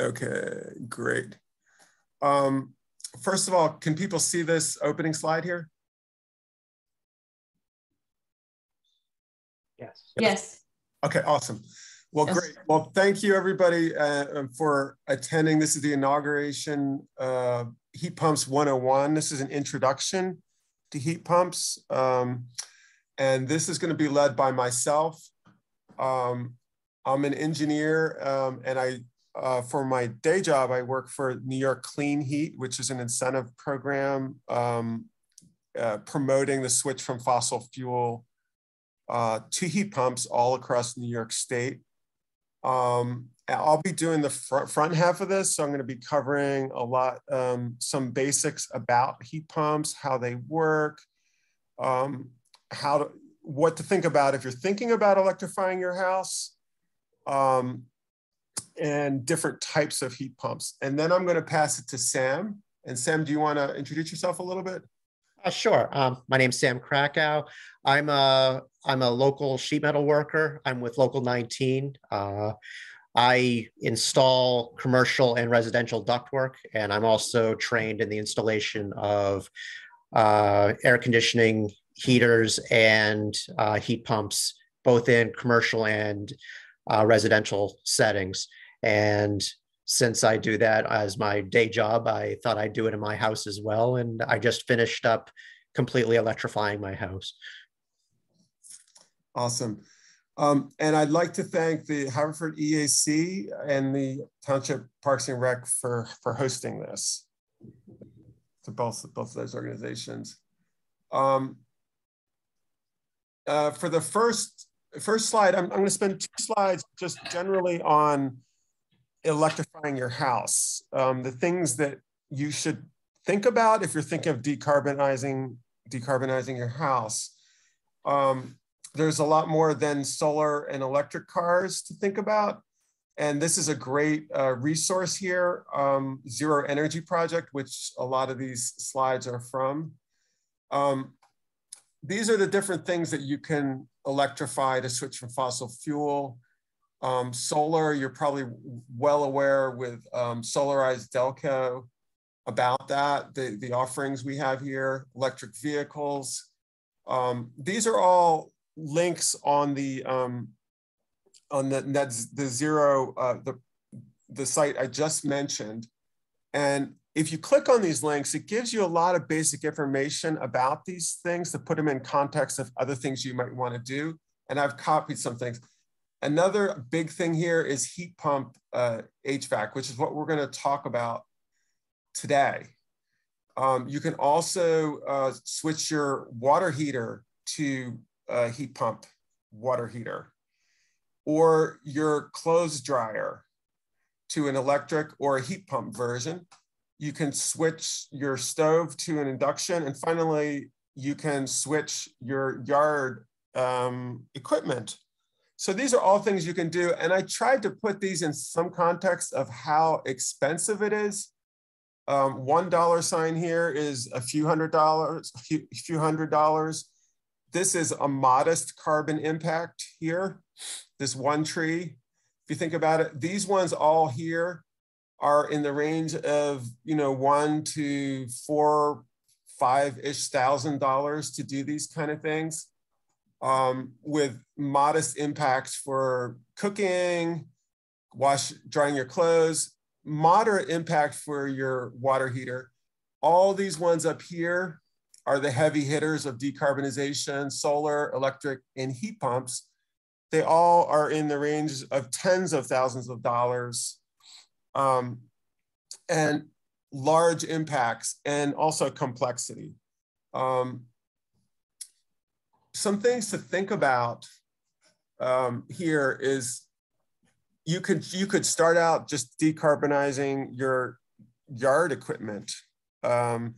Okay, great. Um, first of all, can people see this opening slide here? Yes. Yes. Okay, awesome. Well, Yes. great. Well, thank you everybody uh, for attending. This is the inauguration uh, Heat Pumps 101. This is an introduction to heat pumps. Um, and this is going to be led by myself. Um, I'm an engineer um, and I, uh, for my day job, I work for New York Clean Heat, which is an incentive program um, uh, promoting the switch from fossil fuel uh, to heat pumps all across New York State. Um, I'll be doing the front, front half of this, so I'm going to be covering a lot, um, some basics about heat pumps, how they work, um, how to, what to think about if you're thinking about electrifying your house, um, and different types of heat pumps. And then I'm going to pass it to Sam. And Sam, do you want to introduce yourself a little bit? Uh, sure. Um, my name's Sam Krakow. I'm a I'm a local sheet metal worker. I'm with Local 19. Uh, I install commercial and residential ductwork, and I'm also trained in the installation of uh, air conditioning heaters and uh, heat pumps, both in commercial and uh, residential settings. And since I do that as my day job, I thought I'd do it in my house as well. And I just finished up completely electrifying my house. Awesome. Um, and I'd like to thank the Haverford EAC and the Township Parks and Rec for, for hosting this, to both, both of those organizations. Um, uh, for the first, first slide, I'm, I'm going to spend two slides just generally on electrifying your house. Um, the things that you should think about if you're thinking of decarbonizing, decarbonizing your house. Um, there's a lot more than solar and electric cars to think about. And this is a great uh, resource here, um, Zero Energy Project, which a lot of these slides are from. Um, these are the different things that you can electrify to switch from fossil fuel. Um, solar, you're probably well aware with um, Solarize Delco about that, the, the offerings we have here, electric vehicles. Um, these are all links on the um, on the net the zero uh, the the site I just mentioned, and if you click on these links, it gives you a lot of basic information about these things to put them in context of other things you might want to do. And I've copied some things. Another big thing here is heat pump uh, HVAC, which is what we're going to talk about today. Um, you can also uh, switch your water heater to a heat pump water heater or your clothes dryer to an electric or a heat pump version. You can switch your stove to an induction. And finally, you can switch your yard um, equipment. So these are all things you can do. And I tried to put these in some context of how expensive it is. Um, one dollar sign here is a few hundred dollars, a few, a few hundred dollars. This is a modest carbon impact here, this one tree. If you think about it, these ones all here are in the range of, you know, one to four, five-ish thousand dollars to do these kind of things um, with modest impacts for cooking, wash, drying your clothes, moderate impact for your water heater. All these ones up here are the heavy hitters of decarbonization, solar, electric, and heat pumps. They all are in the range of tens of thousands of dollars um, and large impacts and also complexity. Um, some things to think about um, here is you could you could start out just decarbonizing your yard equipment um,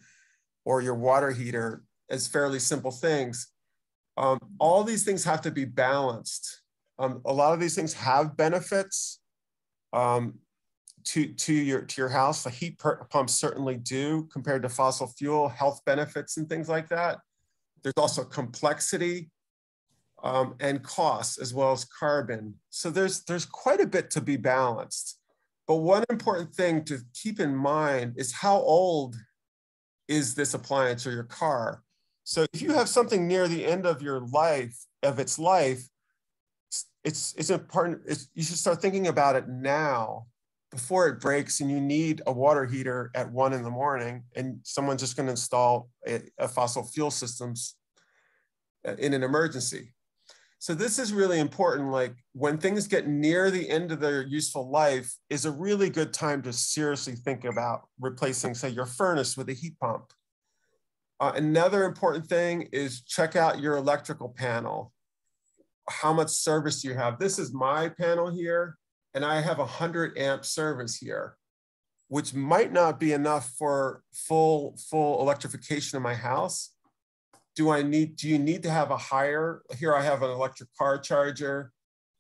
or your water heater as fairly simple things. Um, all these things have to be balanced. Um, a lot of these things have benefits um, to, to, your, to your house. The heat pumps certainly do compared to fossil fuel, health benefits and things like that. There's also complexity um, and costs as well as carbon. So there's, there's quite a bit to be balanced. But one important thing to keep in mind is how old is this appliance or your car? So if you have something near the end of your life, of its life, it's it's important. It's, you should start thinking about it now before it breaks and you need a water heater at one in the morning and someone's just going to install a, a fossil fuel systems uh, in an emergency. So this is really important. Like when things get near the end of their useful life is a really good time to seriously think about replacing say your furnace with a heat pump. Uh, another important thing is check out your electrical panel. How much service do you have. This is my panel here and I have a 100 amp service here, which might not be enough for full, full electrification of my house. Do I need, do you need to have a higher, here I have an electric car charger.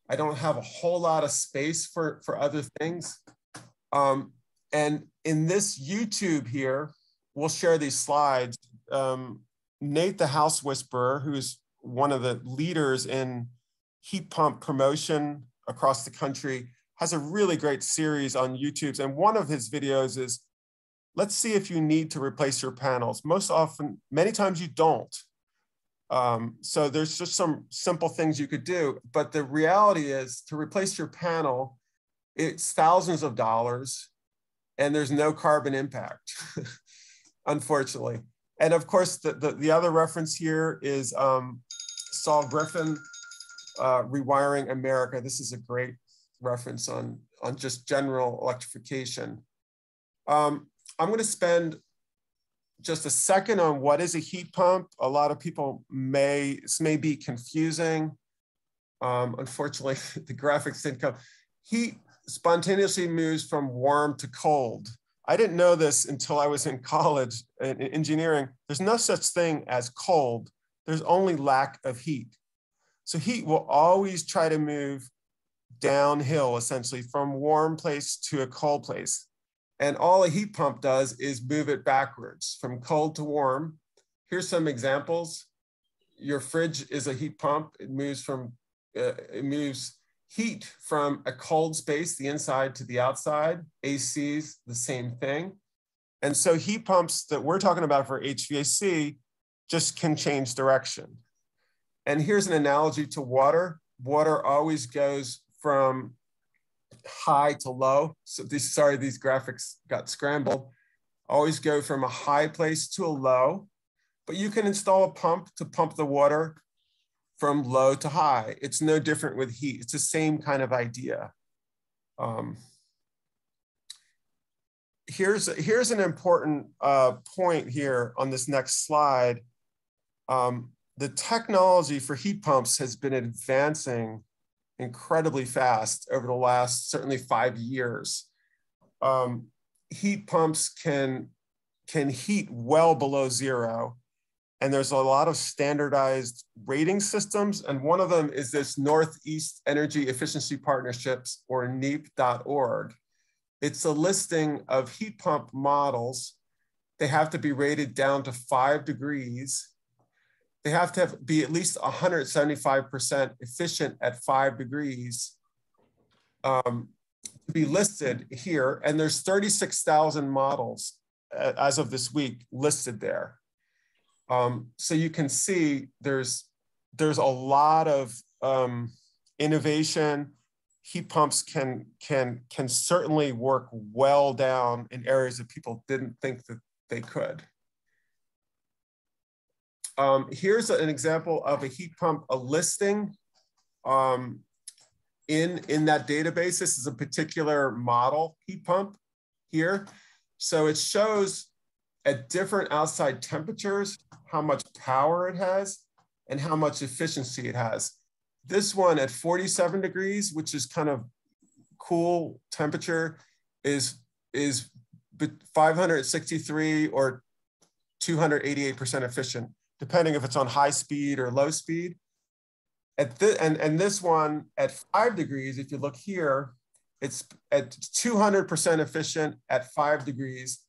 I don't have a whole lot of space for, for other things. Um, and in this YouTube here, we'll share these slides. Um, Nate, the house whisperer, who's one of the leaders in heat pump promotion across the country, has a really great series on YouTube. And one of his videos is, let's see if you need to replace your panels. Most often, many times you don't. Um, so there's just some simple things you could do. But the reality is to replace your panel, it's thousands of dollars and there's no carbon impact, unfortunately. And of course, the, the, the, other reference here is um, Saul Griffith, uh, Rewiring America. This is a great reference on, on just general electrification. Um, I'm going to spend just a second on what is a heat pump. A lot of people may, this may be confusing. Um, unfortunately, the graphics didn't come. Heat spontaneously moves from warm to cold. I didn't know this until I was in college in engineering. There's no such thing as cold. There's only lack of heat. So heat will always try to move downhill essentially from warm place to a cold place. And all a heat pump does is move it backwards from cold to warm. Here's some examples. Your fridge is a heat pump. It moves from, uh, it moves heat from a cold space, the inside to the outside. AC's the same thing. And so heat pumps that we're talking about for HVAC just can change direction. And here's an analogy to water. Water always goes from high to low. So sorry, these graphics got scrambled. Always go from a high place to a low, but you can install a pump to pump the water from low to high. It's no different with heat. It's the same kind of idea. Um, here's, here's an important uh, point here on this next slide. Um, the technology for heat pumps has been advancing incredibly fast over the last certainly five years. Um, heat pumps can, can heat well below zero. And there's a lot of standardized rating systems. And one of them is this Northeast Energy Efficiency Partnerships or NEEP.org. It's a listing of heat pump models. They have to be rated down to five degrees they have to be at least 175% efficient at five degrees um, to be listed here. And there's 36,000 models uh, as of this week listed there. Um, so you can see there's, there's a lot of um, innovation. Heat pumps can, can, can certainly work well down in areas that people didn't think that they could. Um, here's an example of a heat pump, a listing um, in, in that database. This is a particular model heat pump here. So it shows at different outside temperatures, how much power it has and how much efficiency it has. This one at 47 degrees, which is kind of cool temperature, is, is 563 or 288% efficient depending if it's on high speed or low speed. At the, and, and this one at five degrees, if you look here, it's at 200% efficient at five degrees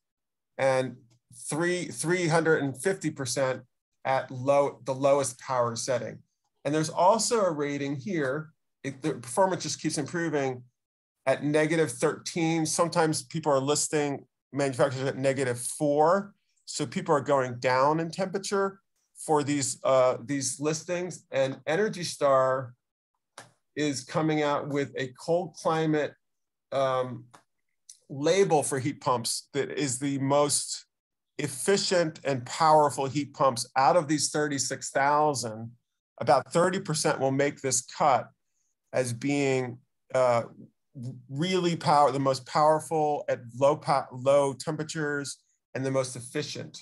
and three, 350% at low, the lowest power setting. And there's also a rating here, it, the performance just keeps improving at negative 13. Sometimes people are listing manufacturers at negative four. So people are going down in temperature for these, uh, these listings. And Energy Star is coming out with a cold climate um, label for heat pumps that is the most efficient and powerful heat pumps out of these 36,000. About 30% will make this cut as being uh, really power, the most powerful at low, low temperatures and the most efficient.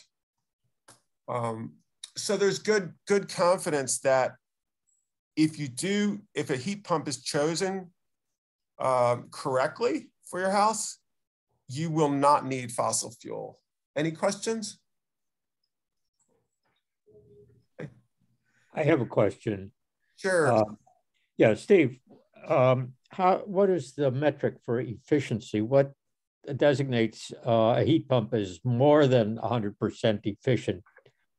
Um, so there's good, good confidence that if you do, if a heat pump is chosen um, correctly for your house, you will not need fossil fuel. Any questions? I have a question. Sure. Uh, yeah, Steve, um, how, what is the metric for efficiency? What designates uh, a heat pump as more than 100% efficient?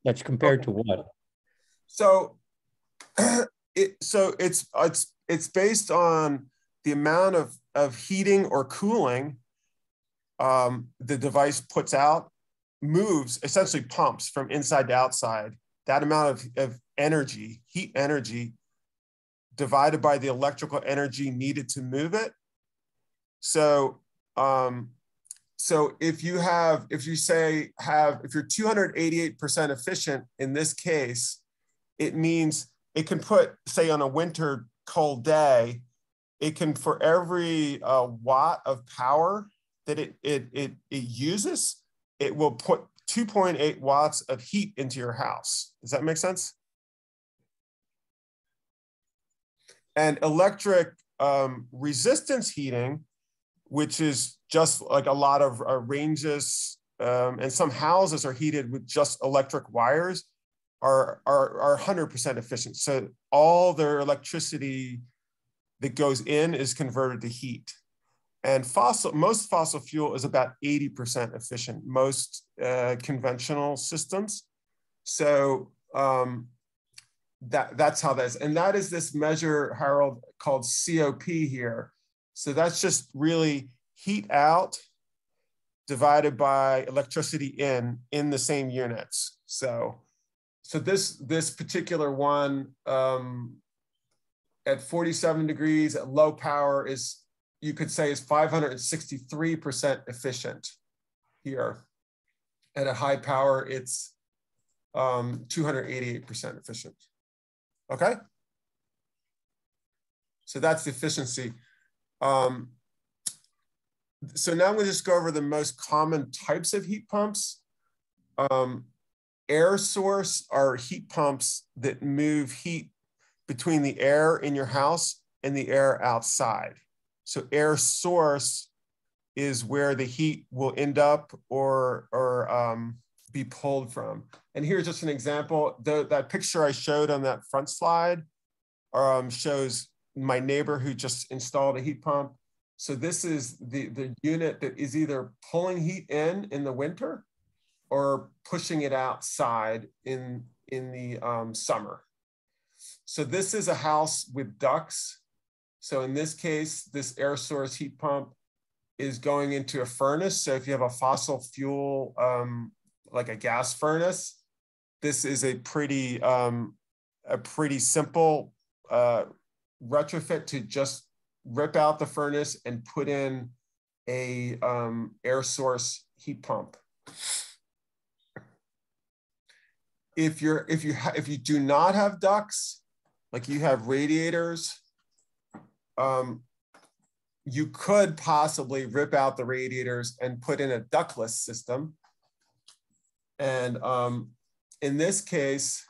That's compared to what? So, it, so it's it's it's based on the amount of of heating or cooling um, the device puts out, moves essentially pumps from inside to outside. That amount of, of energy, heat energy, divided by the electrical energy needed to move it. So, um, so if you have, if you say have, if you're 288% efficient in this case, it means it can put, say on a winter cold day, it can for every uh, watt of power that it, it, it, it uses, it will put 2.8 watts of heat into your house. Does that make sense? And electric um, resistance heating, which is just like a lot of uh, ranges, um, and some houses are heated with just electric wires, are, are, are 100% efficient. So all their electricity that goes in is converted to heat. And fossil, most fossil fuel is about 80% efficient, most uh, conventional systems. So um, that, that's how that is. And that is this measure, Harold, called COP here. So that's just really heat out divided by electricity in, in the same units. So, so this, this particular one um, at 47 degrees at low power is, you could say is 563% efficient here. At a high power, it's um, 288% efficient. Okay? So that's the efficiency. Um, so now I'm gonna just go over the most common types of heat pumps. Um, air source are heat pumps that move heat between the air in your house and the air outside. So air source is where the heat will end up or, or um, be pulled from. And here's just an example. The, that picture I showed on that front slide um, shows my neighbor who just installed a heat pump. So this is the, the unit that is either pulling heat in in the winter or pushing it outside in, in the um, summer. So this is a house with ducts. So in this case, this air source heat pump is going into a furnace. So if you have a fossil fuel um, like a gas furnace. This is a pretty um, a pretty simple uh, retrofit to just rip out the furnace and put in a um, air source heat pump. If you're if you if you do not have ducts, like you have radiators, um, you could possibly rip out the radiators and put in a ductless system. And um, in this case,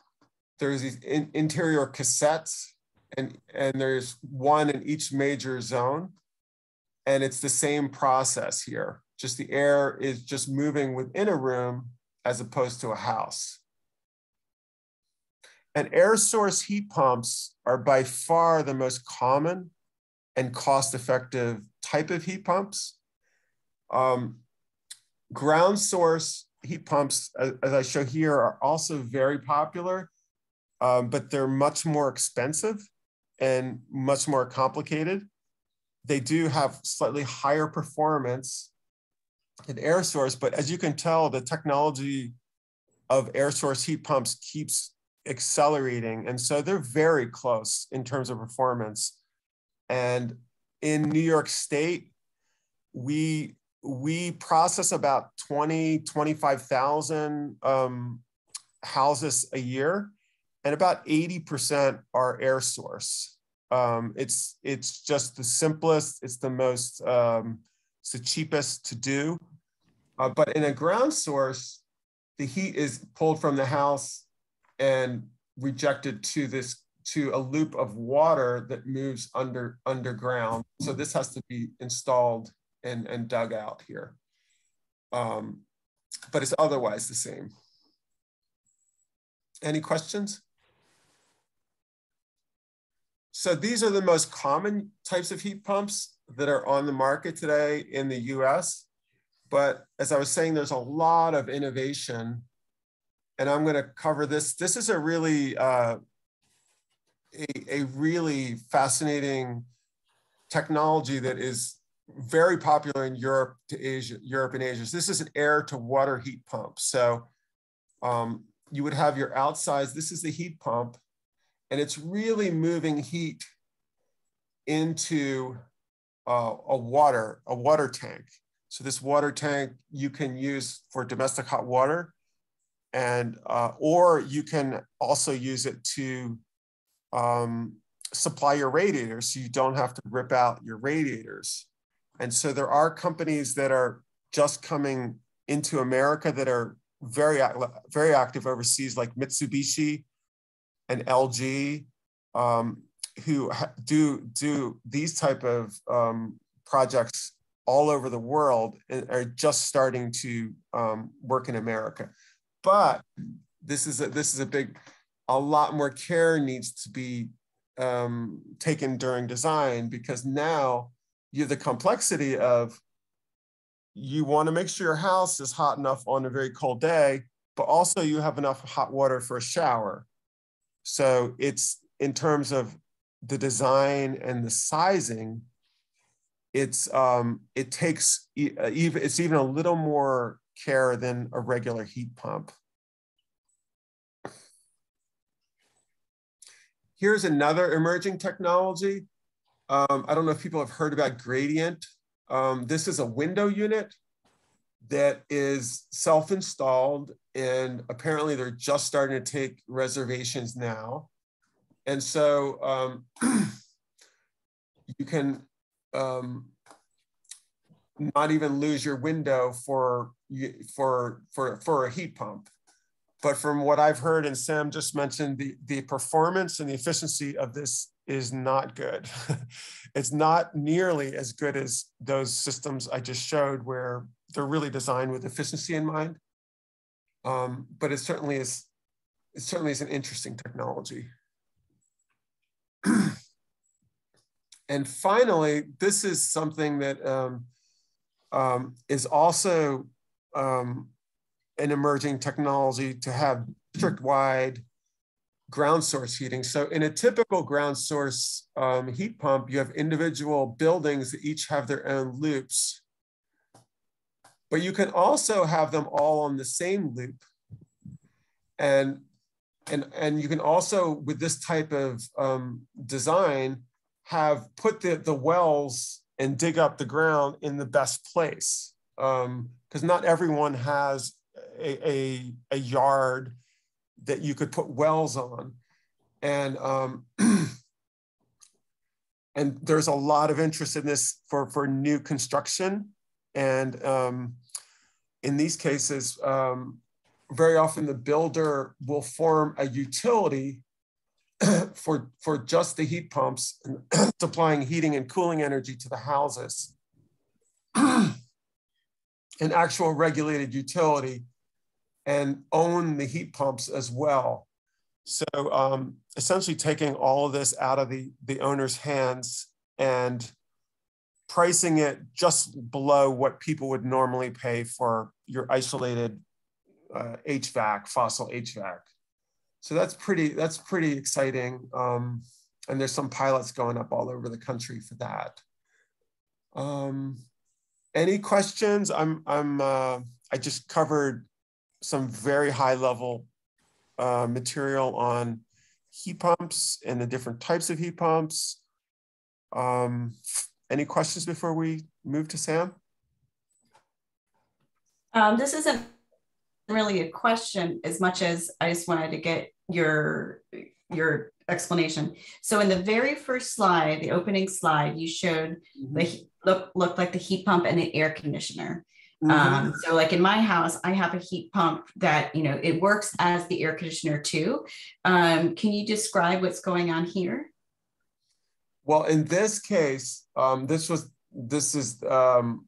there's these in, interior cassettes and, and there's one in each major zone. And it's the same process here. Just the air is just moving within a room as opposed to a house. And air source heat pumps are by far the most common and cost effective type of heat pumps. Um, ground source heat pumps, as, I show here, are also very popular, um, but they're much more expensive and much more complicated. they do have slightly higher performance than air source, but as you can tell, the technology of air source heat pumps keeps accelerating. And so they're very close in terms of performance. And in New York State, we we process about 20, 25,000 um, houses a year, and about 80% are air source. Um, it's, it's just the simplest, it's the most, um, it's the cheapest to do. Uh, but in a ground source, the heat is pulled from the house and rejected to this to a loop of water that moves under underground. So this has to be installed and, and dug out here. Um, but it's otherwise the same. Any questions? So these are the most common types of heat pumps that are on the market today in the US. But as I was saying, there's a lot of innovation. And I'm going to cover this. This is a really, uh, a, a really fascinating technology that is very popular in Europe to Asia, Europe and Asia. So this is an air to water heat pump. So um, you would have your outsides. This is the heat pump, and it's really moving heat into uh, a water, a water tank. So this water tank you can use for domestic hot water, and uh, or you can also use it to um, supply your radiators, so you don't have to rip out your radiators. And so there are companies that are just coming into America that are very, very active overseas, like Mitsubishi and LG, um, who do do these type of um, projects all over the world and are just starting to um, work in America. But this is a, this is a big, a lot more care needs to be um, taken during design because now you have the complexity of you want to make sure your house is hot enough on a very cold day, but also you have enough hot water for a shower. So it's in terms of the design and the sizing, it's um, it takes uh, even it's even a little more care than a regular heat pump. Here's another emerging technology um, I don't know if people have heard about Gradient. Um, this is a window unit that is self-installed and apparently they're just starting to take reservations now. And so um, you can um, not even lose your window for, for, for, for a heat pump. But from what I've heard and Sam just mentioned, the, the performance and the efficiency of this is not good. it's not nearly as good as those systems I just showed where they're really designed with efficiency in mind. Um, but it certainly is, it certainly is an interesting technology. and finally, this is something that um, um, is also um, an emerging technology to have district-wide ground source heating. So in a typical ground source um, heat pump, you have individual buildings that each have their own loops. But you can also have them all on the same loop. And, and, and you can also, with this type of um, design, have put the, the wells and dig up the ground in the best place. Because um, not everyone has a, a, a yard that you could put wells on. And, um, and there's a lot of interest in this for, for new construction. And um, in these cases, um, very often the builder will form a utility for, for just the heat pumps and supplying heating and cooling energy to the houses. An actual regulated utility and own the heat pumps as well. So um, essentially taking all of this out of the, the owner's hands and pricing it just below what people would normally pay for your isolated uh, HVAC, fossil HVAC. So that's pretty, that's pretty exciting. Um, and there's some pilots going up all over the country for that. Um, any questions? I'm, I'm, uh, I just covered some very high level uh, material on heat pumps and the different types of heat pumps. Um, any questions before we move to Sam? Um, this isn't really a question as much as I just wanted to get your your explanation. So in the very first slide, the opening slide, you showed mm-hmm. the look looked like the heat pump and the air conditioner. Mm-hmm. Um, so like in my house, I have a heat pump that you know it works as the air conditioner too. Um, can you describe what's going on here? Well, in this case, um, this was this is um,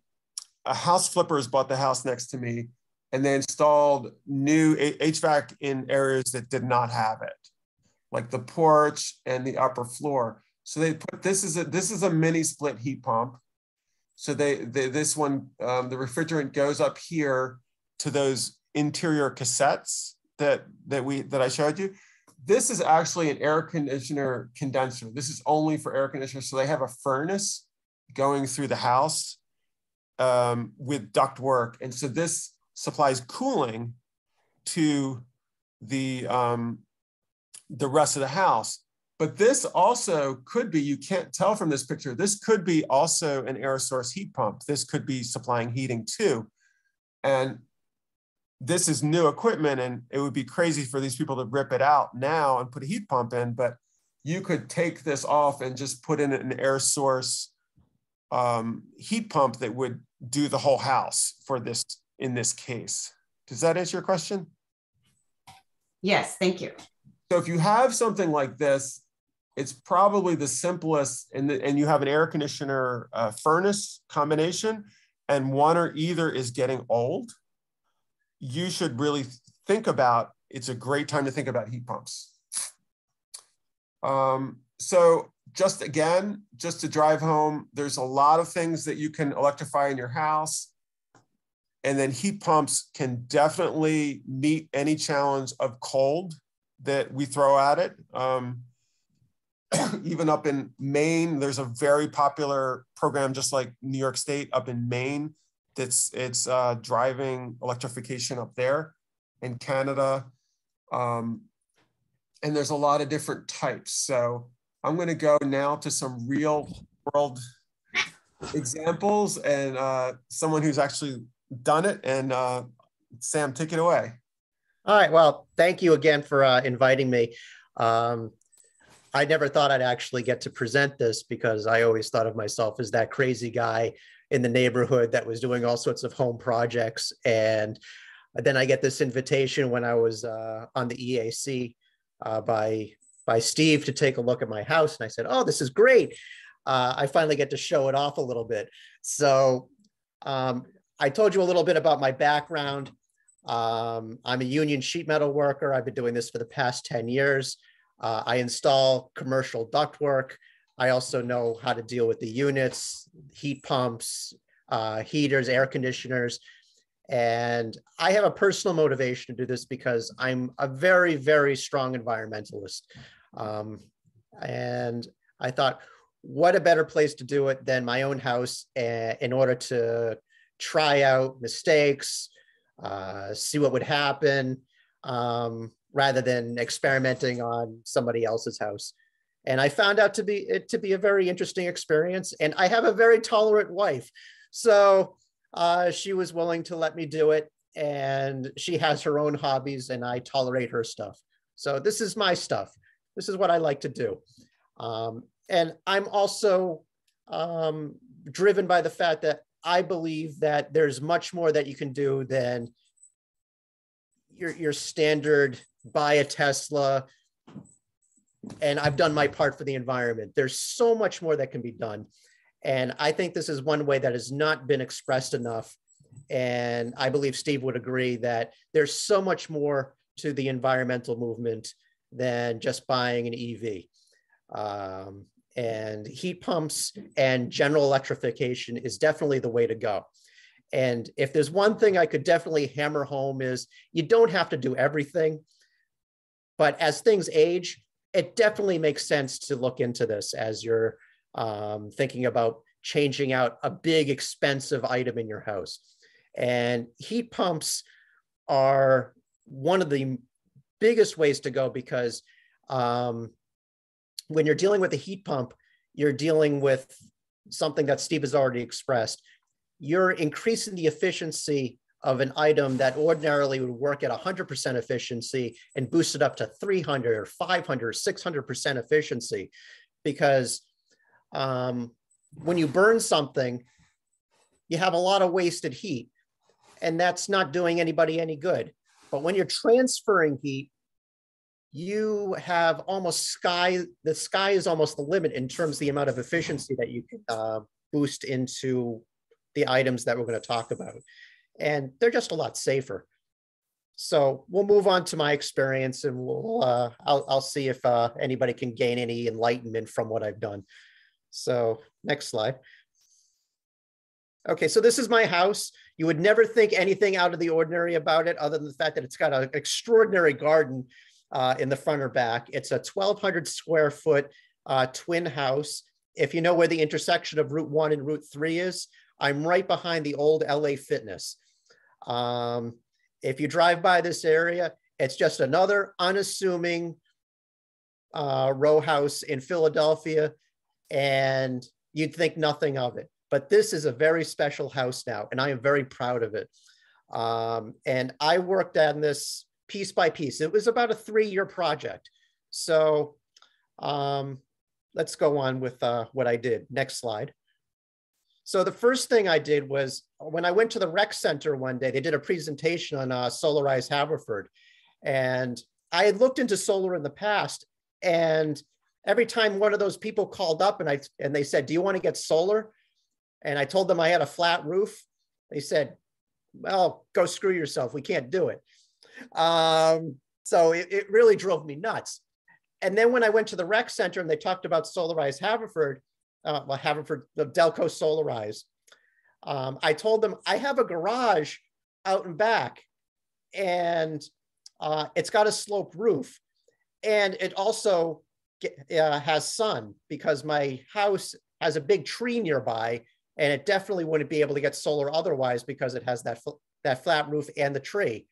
a house flippers bought the house next to me, and they installed new HVAC in areas that did not have it, like the porch and the upper floor. So they put this is a this is a mini split heat pump so they, they this one, um, the refrigerant goes up here to those interior cassettes that that we that I showed you. This is actually an air conditioner condenser. This is only for air conditioners. So they have a furnace going through the house um, with duct work, and so this supplies cooling to the um, the rest of the house. But this also could be, you can't tell from this picture, this could be also an air source heat pump. This could be supplying heating too. And this is new equipment and it would be crazy for these people to rip it out now and put a heat pump in, but you could take this off and just put in an air source um, heat pump that would do the whole house for this in this case. Does that answer your question? Yes, thank you. So if you have something like this, it's probably the simplest and, the, and you have an air conditioner uh, furnace combination and one or either is getting old you should really think about it's a great time to think about heat pumps. Um, so just again just to drive home there's a lot of things that you can electrify in your house. And then heat pumps can definitely meet any challenge of cold that we throw at it. Um, even up in Maine, there's a very popular program, just like New York State up in Maine, that's it's uh, driving electrification up there. In Canada, um, and there's a lot of different types. So I'm going to go now to some real world examples and uh, someone who's actually done it. And uh, Sam, take it away. All right. Well, thank you again for uh, inviting me. Um, I never thought I'd actually get to present this because I always thought of myself as that crazy guy in the neighborhood that was doing all sorts of home projects. And then I get this invitation when I was uh, on the EAC uh, by by Steve to take a look at my house, and I said, "Oh, this is great." Uh, I finally get to show it off a little bit. So um, I told you a little bit about my background. Um, I'm a union sheet metal worker. I've been doing this for the past 10 years. Uh, I install commercial ductwork. I also know how to deal with the units, heat pumps, uh, heaters, air conditioners. And I have a personal motivation to do this because I'm a very, very strong environmentalist. Um, and I thought, what a better place to do it than my own house uh, in order to try out mistakes, uh, see what would happen. Um, rather than experimenting on somebody else's house. And I found out to be it to be a very interesting experience. And I have a very tolerant wife. So uh, she was willing to let me do it. And she has her own hobbies, and I tolerate her stuff. So this is my stuff. This is what I like to do. Um, and I'm also um, driven by the fact that I believe that there's much more that you can do than your, your standard buy a Tesla, and I've done my part for the environment. There's so much more that can be done. And I think this is one way that has not been expressed enough. And I believe Steve would agree that there's so much more to the environmental movement than just buying an EV. Um, and heat pumps and general electrification is definitely the way to go. And if there's one thing I could definitely hammer home is you don't have to do everything. But as things age, it definitely makes sense to look into this as you're um, thinking about changing out a big expensive item in your house. And heat pumps are one of the biggest ways to go because um, when you're dealing with a heat pump, you're dealing with something that Steve has already expressed. You're increasing the efficiency of an item that ordinarily would work at 100% efficiency and boost it up to 300 or 500 or 600% efficiency because um, when you burn something, you have a lot of wasted heat, and that's not doing anybody any good. But when you're transferring heat, you have almost sky, the sky is almost the limit in terms of the amount of efficiency that you can uh, boost into the items that we're going to talk about. And they're just a lot safer. So we'll move on to my experience and we'll, uh, I'll, I'll see if uh, anybody can gain any enlightenment from what I've done. So next slide. Okay, so this is my house. You would never think anything out of the ordinary about it other than the fact that it's got an extraordinary garden uh, in the front or back. It's a 1,200 square foot uh, twin house. If you know where the intersection of Route 1 and Route 3 is, I'm right behind the old LA Fitness. Um, if you drive by this area, it's just another unassuming uh, row house in Philadelphia and you'd think nothing of it. But this is a very special house now, and I am very proud of it. Um, and I worked on this piece by piece. It was about a three-year project. So um, let's go on with uh, what I did. Next slide. So the first thing I did was when I went to the rec center one day, they did a presentation on uh, Solarize Haverford. And I had looked into solar in the past and every time one of those people called up and I and they said, "Do you want to get solar?" and I told them I had a flat roof, they said, "Well, go screw yourself. We can't do it." Um, so it, it really drove me nuts. And then when I went to the rec center and they talked about Solarize Haverford, uh, well, Haverford, the Delco Solarize, um, I told them I have a garage out and back, and uh, it's got a sloped roof, and it also uh, has sun because my house has a big tree nearby and it definitely wouldn't be able to get solar otherwise because it has that, that flat roof and the tree.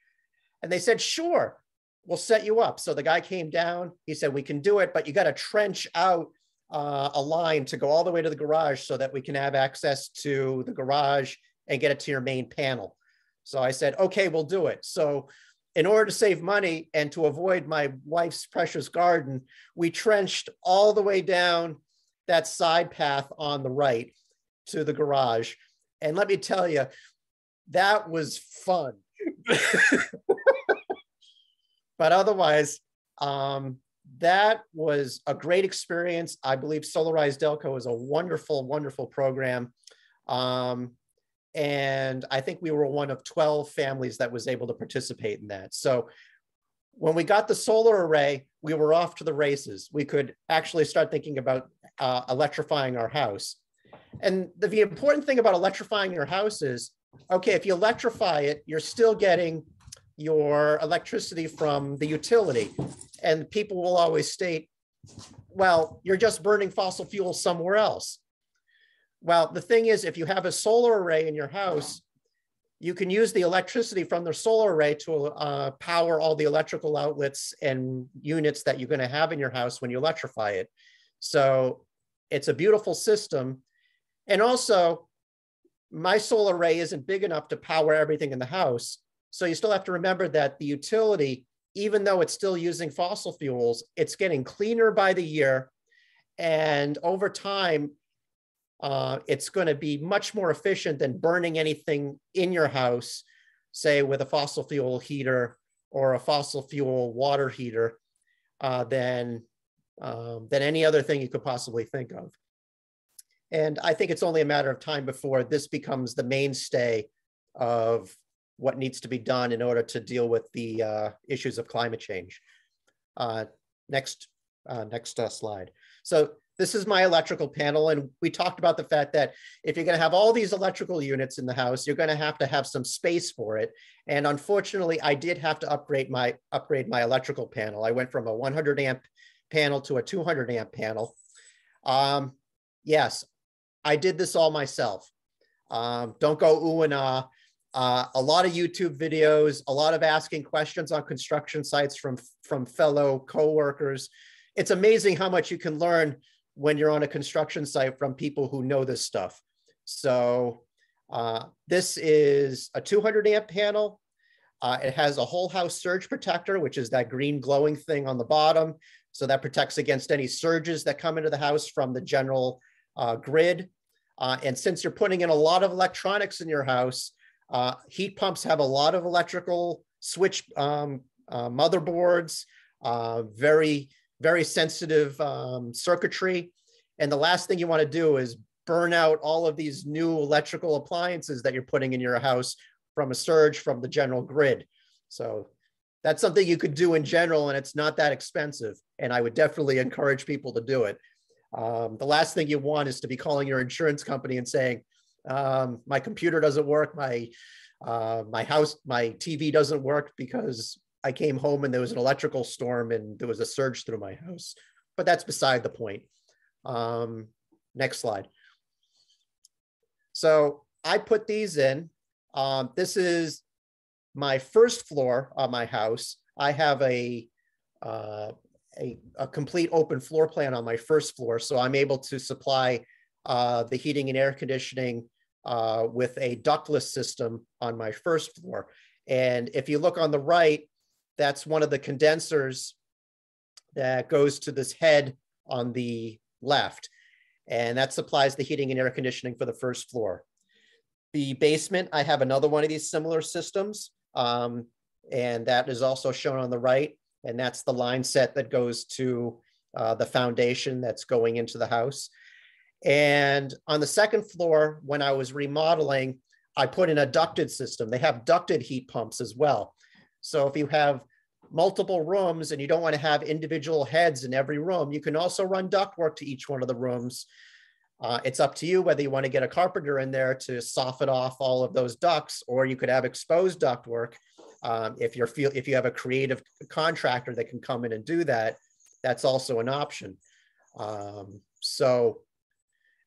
And they said, sure, we'll set you up. So the guy came down, he said, we can do it, but you got to trench out uh, a line to go all the way to the garage so that we can have access to the garage and get it to your main panel. So I said, okay, we'll do it. So in order to save money and to avoid my wife's precious garden, we trenched all the way down that side path on the right to the garage. And let me tell you, that was fun. but otherwise, um, that was a great experience. I believe Solarize Delco is a wonderful, wonderful program. Um, and I think we were one of 12 families that was able to participate in that. So when we got the solar array, we were off to the races. We could actually start thinking about uh, electrifying our house. And the, the important thing about electrifying your house is, okay, if you electrify it, you're still getting your electricity from the utility. And people will always state, well, you're just burning fossil fuels somewhere else. Well, the thing is, if you have a solar array in your house, you can use the electricity from the solar array to uh, power all the electrical outlets and units that you're going to have in your house when you electrify it. So it's a beautiful system. And also, my solar array isn't big enough to power everything in the house. So you still have to remember that the utility, even though it's still using fossil fuels, it's getting cleaner by the year. And over time, uh, it's going to be much more efficient than burning anything in your house, say with a fossil fuel heater or a fossil fuel water heater, uh, than, um, than any other thing you could possibly think of. And I think it's only a matter of time before this becomes the mainstay of what needs to be done in order to deal with the uh, issues of climate change. Uh, next, uh, next uh, slide. So this is my electrical panel. And we talked about the fact that if you're going to have all these electrical units in the house, you're going to have to have some space for it. And unfortunately, I did have to upgrade my upgrade my electrical panel. I went from a 100 amp panel to a 200 amp panel. Um, yes, I did this all myself. Um, don't go ooh and ah. Uh, a lot of YouTube videos, a lot of asking questions on construction sites from, from fellow coworkers. It's amazing how much you can learn when you're on a construction site from people who know this stuff. So uh, this is a 200 amp panel. Uh, it has a whole house surge protector, which is that green glowing thing on the bottom. So that protects against any surges that come into the house from the general uh, grid. Uh, and since you're putting in a lot of electronics in your house, uh, heat pumps have a lot of electrical switch um, uh, motherboards, uh, very, very sensitive um, circuitry. And the last thing you want to do is burn out all of these new electrical appliances that you're putting in your house from a surge from the general grid. So that's something you could do in general, and it's not that expensive. And I would definitely encourage people to do it. Um, the last thing you want is to be calling your insurance company and saying, um, my computer doesn't work. My uh, my house, my TV doesn't work because I came home and there was an electrical storm and there was a surge through my house. But that's beside the point. Um, next slide. So I put these in. Um, this is my first floor of my house. I have a, uh, a, a complete open floor plan on my first floor. So I'm able to supply uh, the heating and air conditioning uh, with a ductless system on my first floor. And if you look on the right, that's one of the condensers that goes to this head on the left. And that supplies the heating and air conditioning for the first floor. The basement, I have another one of these similar systems. Um, and that is also shown on the right. And that's the line set that goes to uh, the foundation that's going into the house. And on the second floor, when I was remodeling, I put in a ducted system. They have ducted heat pumps as well. So if you have multiple rooms and you don't want to have individual heads in every room, you can also run ductwork to each one of the rooms. Uh, it's up to you whether you want to get a carpenter in there to soften off all of those ducts, or you could have exposed ductwork. Um, if you're feel if you have a creative contractor that can come in and do that, that's also an option. Um, so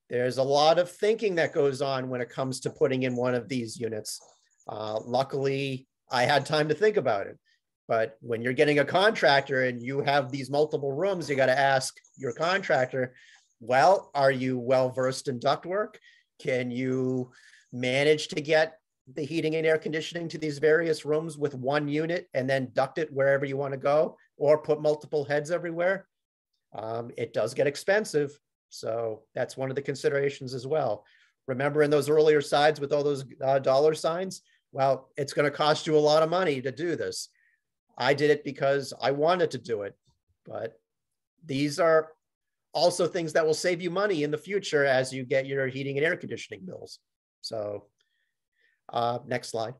there's a lot of thinking that goes on when it comes to putting in one of these units. Uh, luckily, I had time to think about it. But when you're getting a contractor and you have these multiple rooms, you got to ask your contractor, well, are you well versed in ductwork? Can you manage to get the heating and air conditioning to these various rooms with one unit and then duct it wherever you want to go or put multiple heads everywhere? Um, it does get expensive, so that's one of the considerations as well. Remember in those earlier sides with all those uh, dollar signs? Well, it's going to cost you a lot of money to do this. I did it because I wanted to do it, but these are also things that will save you money in the future as you get your heating and air conditioning bills. So uh, next slide.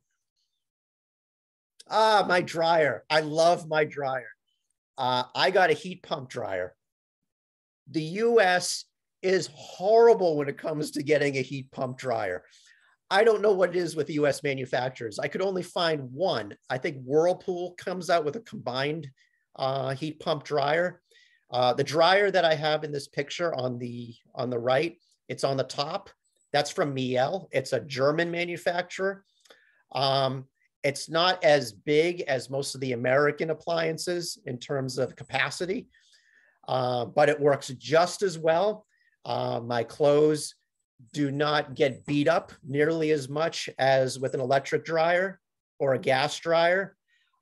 Ah, my dryer. I love my dryer. Uh, I got a heat pump dryer the US is horrible when it comes to getting a heat pump dryer. I don't know what it is with US manufacturers. I could only find one. I think Whirlpool comes out with a combined uh, heat pump dryer. Uh, the dryer that I have in this picture on the on the right, it's on the top. That's from Miele. It's a German manufacturer. Um, it's not as big as most of the American appliances in terms of capacity. Uh, but it works just as well. Uh, my clothes do not get beat up nearly as much as with an electric dryer or a gas dryer.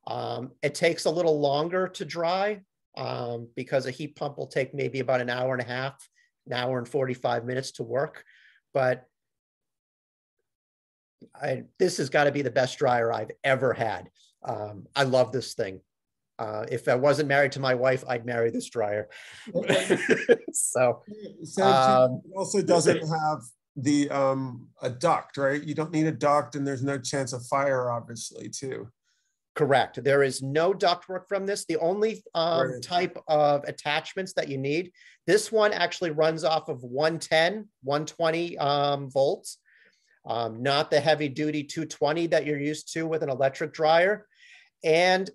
Um, it takes a little longer to dry um, because a heat pump will take maybe about an hour and a half, an hour and 45 minutes to work. But I, this has got to be the best dryer I've ever had. Um, I love this thing. Uh, if I wasn't married to my wife, I'd marry this dryer. so, so um, it also doesn't have the um, a duct, right? You don't need a duct, and there's no chance of fire, obviously, too. Correct. There is no ductwork from this. The only um, right. type of attachments that you need, this one actually runs off of 110, 120 um, volts, um, not the heavy duty 220 that you're used to with an electric dryer. And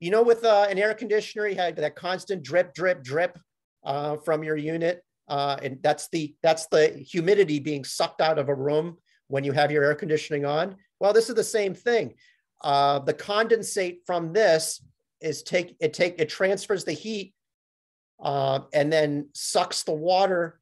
you know, with uh, an air conditioner, you had that constant drip, drip, drip uh, from your unit. uh, and that's the that's the humidity being sucked out of a room when you have your air conditioning on. Well, this is the same thing. Uh, the condensate from this is take it take it transfers the heat uh, and then sucks the water.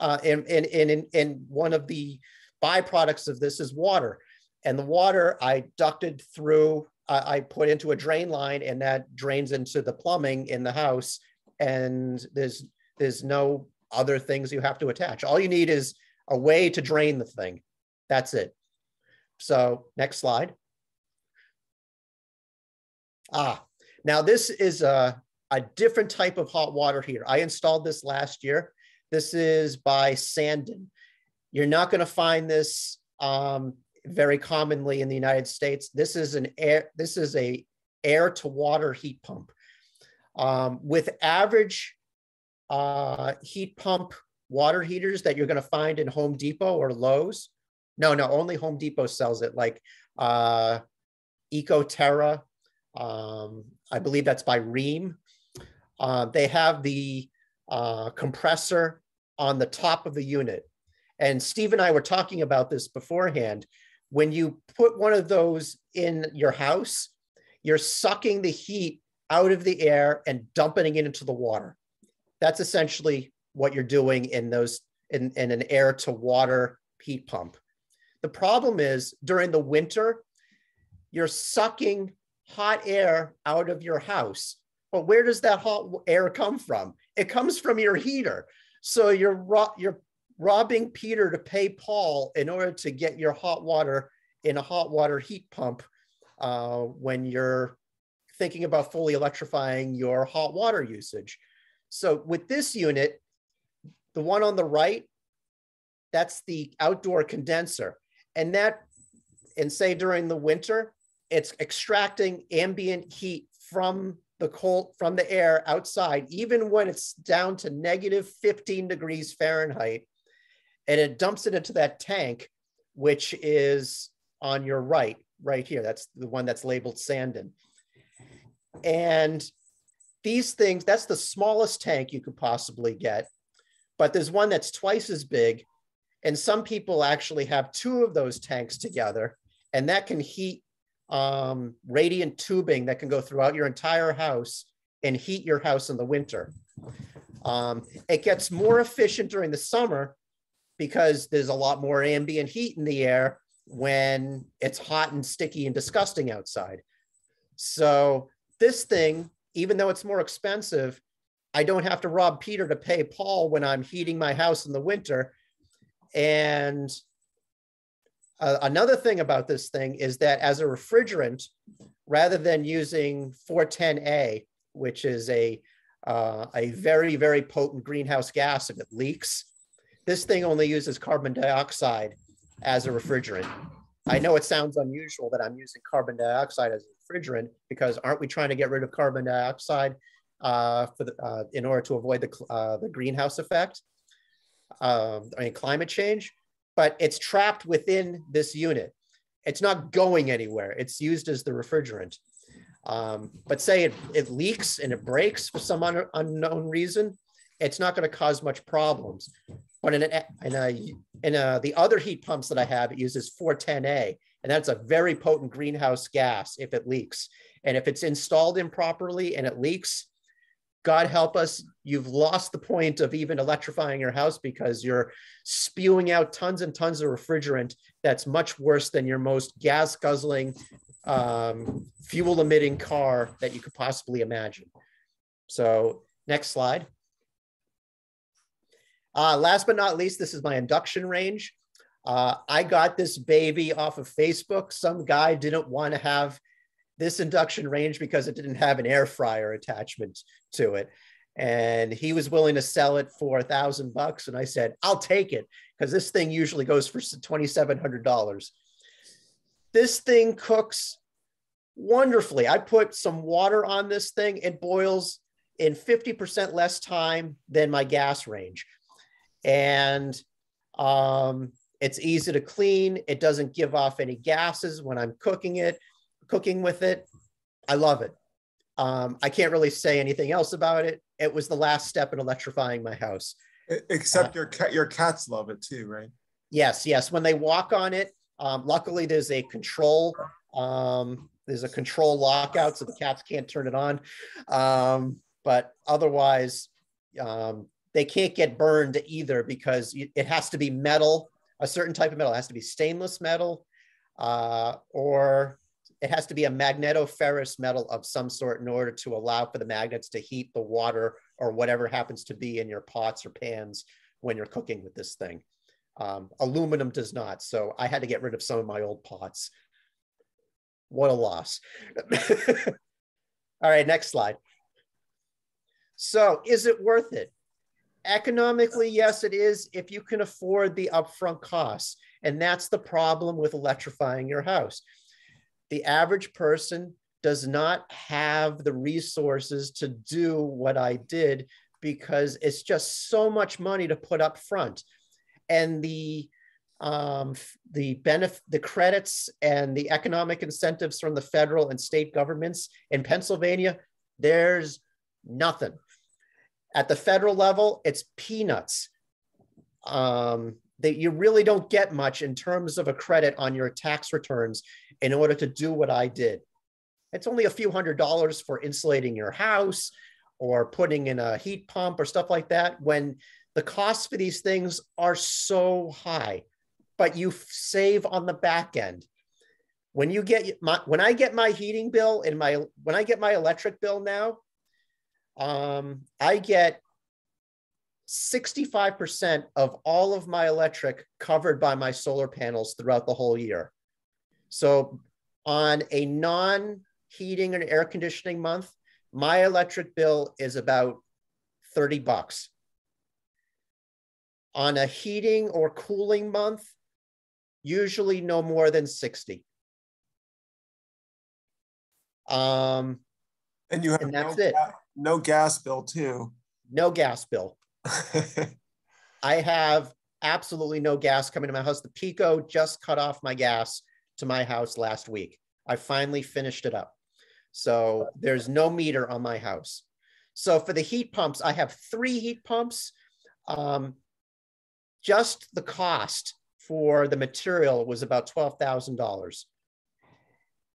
And, and, and, and one of the byproducts of this is water. And the water I ducted through, uh, I put into a drain line, and that drains into the plumbing in the house. And there's there's no other things you have to attach. All you need is a way to drain the thing. That's it. So next slide. Ah, now this is a, a different type of hot water heater. I installed this last year. This is by Sanden. You're not going to find this um, very commonly in the United States. This is an air. This is a air to water heat pump. Um, with average uh, heat pump water heaters that you're going to find in Home Depot or Lowe's. No, no, only Home Depot sells it. Like uh, EcoTerra, um, I believe that's by Rheem. Uh, they have the uh, compressor on the top of the unit. And Steve and I were talking about this beforehand. When you put one of those in your house, you're sucking the heat out of the air and dumping it into the water. That's essentially what you're doing in those in, in an air to water heat pump. The problem is during the winter, you're sucking hot air out of your house. But where does that hot air come from? It comes from your heater. So you're you're robbing Peter to pay Paul in order to get your hot water in a hot water heat pump uh, when you're thinking about fully electrifying your hot water usage. So with this unit, the one on the right, that's the outdoor condenser. And that, and say during the winter, it's extracting ambient heat from the cold, from the air outside, even when it's down to negative 15 degrees Fahrenheit. And it dumps it into that tank, which is on your right, right here. That's the one that's labeled Sanden. And these things, that's the smallest tank you could possibly get. But there's one that's twice as big. And some people actually have two of those tanks together, and that can heat um, radiant tubing that can go throughout your entire house and heat your house in the winter. Um, it gets more efficient during the summer because there's a lot more ambient heat in the air when it's hot and sticky and disgusting outside. So this thing even though it's more expensive, I don't have to rob Peter to pay Paul when I'm heating my house in the winter. And uh, another thing about this thing is that as a refrigerant, rather than using 410A, which is a uh, a very very potent greenhouse gas if it leaks, this thing only uses carbon dioxide as a refrigerant. I know it sounds unusual that I'm using carbon dioxide as a refrigerant because aren't we trying to get rid of carbon dioxide uh, for the, uh, in order to avoid the, uh, the greenhouse effect? Um, I mean, climate change, but it's trapped within this unit. It's not going anywhere. It's used as the refrigerant. Um, but say it, it leaks and it breaks for some un unknown reason, it's not going to cause much problems. But in, a, in, a, in a, the other heat pumps that I have, it uses 410A, and that's a very potent greenhouse gas if it leaks. And if it's installed improperly and it leaks, God help us, you've lost the point of even electrifying your house because you're spewing out tons and tons of refrigerant that's much worse than your most gas guzzling, um, fuel emitting car that you could possibly imagine. So, next slide. Uh, last but not least, this is my induction range. Uh, I got this baby off of Facebook. Some guy didn't want to have this induction range because it didn't have an air fryer attachment to it. And he was willing to sell it for a thousand bucks. And I said, I'll take it because this thing usually goes for $2,700. This thing cooks wonderfully. I put some water on this thing. It boils in 50% less time than my gas range. And um, it's easy to clean. It doesn't give off any gases when I'm cooking it, cooking with it. I love it. Um, I can't really say anything else about it. It was the last step in electrifying my house. Except uh, your cat, your cats love it too, right? Yes, yes. When they walk on it, um, luckily there's a control. Um, there's a control lockout, so the cats can't turn it on. Um, but otherwise, um, they can't get burned either because it has to be metal, a certain type of metal. It has to be stainless metal, uh, or it has to be a magnetoferrous metal of some sort in order to allow for the magnets to heat the water or whatever happens to be in your pots or pans when you're cooking with this thing. Um, aluminum does not. So I had to get rid of some of my old pots. What a loss. All right, next slide. So is it worth it? Economically, yes, it is if you can afford the upfront costs. And that's the problem with electrifying your house. The average person does not have the resources to do what I did because it's just so much money to put up front. And the um, the benefit, the credits and the economic incentives from the federal and state governments in Pennsylvania, there's nothing. At the federal level, it's peanuts. Um, that you really don't get much in terms of a credit on your tax returns in order to do what I did. It's only a few hundred dollars for insulating your house or putting in a heat pump or stuff like that when the costs for these things are so high, but you save on the back end. When you get my, when I get my heating bill and my, when I get my electric bill now, um, I get 65% of all of my electric covered by my solar panels throughout the whole year. So on a non heating and air conditioning month, my electric bill is about 30 bucks. On a heating or cooling month, usually no more than 60. Um, and you have and that's no, it. No gas bill too. No gas bill. I have absolutely no gas coming to my house. The PECO just cut off my gas to my house last week. I finally finished it up. So there's no meter on my house. So for the heat pumps, I have three heat pumps. Um, just the cost for the material was about $12,000.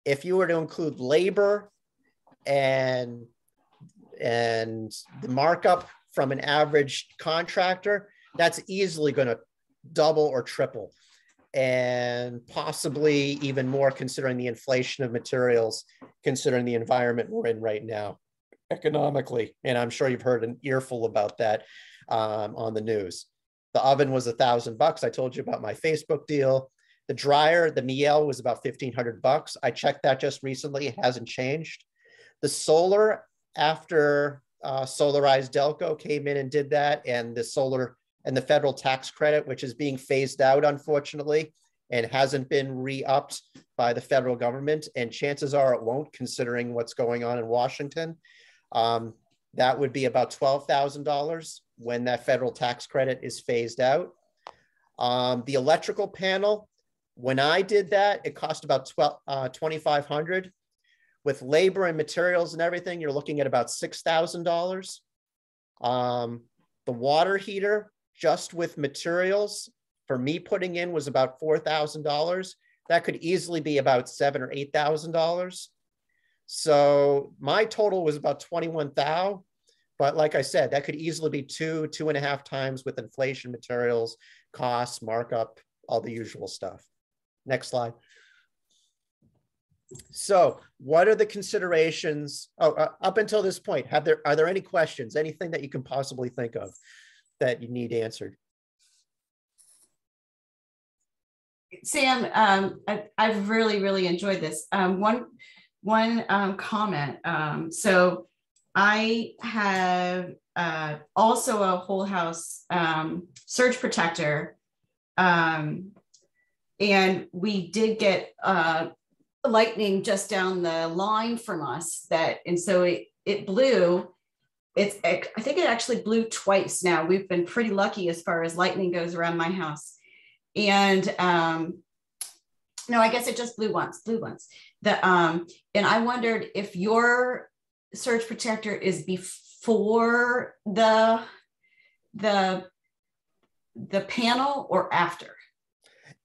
If you were to include labor and, and the markup from an average contractor, that's easily going to double or triple and possibly even more considering the inflation of materials, considering the environment we're in right now economically. And I'm sure you've heard an earful about that um, on the news. The oven was a thousand bucks. I told you about my Facebook deal. The dryer, the Miele was about 1500 bucks. I checked that just recently. It hasn't changed. The solar after uh, Solarized Delco came in and did that and the solar and the federal tax credit, which is being phased out, unfortunately, and hasn't been re-upped by the federal government. And chances are it won't, considering what's going on in Washington. Um, that would be about $12,000 when that federal tax credit is phased out. Um, the electrical panel, when I did that, it cost about 12, uh, 2,500. With labor and materials and everything, you're looking at about $6,000. Um, the water heater, just with materials for me putting in was about $4,000. That could easily be about seven or $8,000. So my total was about 21,000. But like I said, that could easily be two, two and a half times with inflation, materials, costs, markup, all the usual stuff. Next slide. So, what are the considerations? Oh, uh, up until this point, have there are there any questions? Anything that you can possibly think of? that you need answered? Sam, um, I, have really, really enjoyed this. Um, one, one um, comment. Um, so I have uh, also a whole house um, surge protector, um, and we did get uh, lightning just down the line from us. That and so it it blew it's i think it actually blew twice now we've been pretty lucky as far as lightning goes around my house and um no i guess it just blew once blew once the um and i wondered if your surge protector is before the the the panel or after?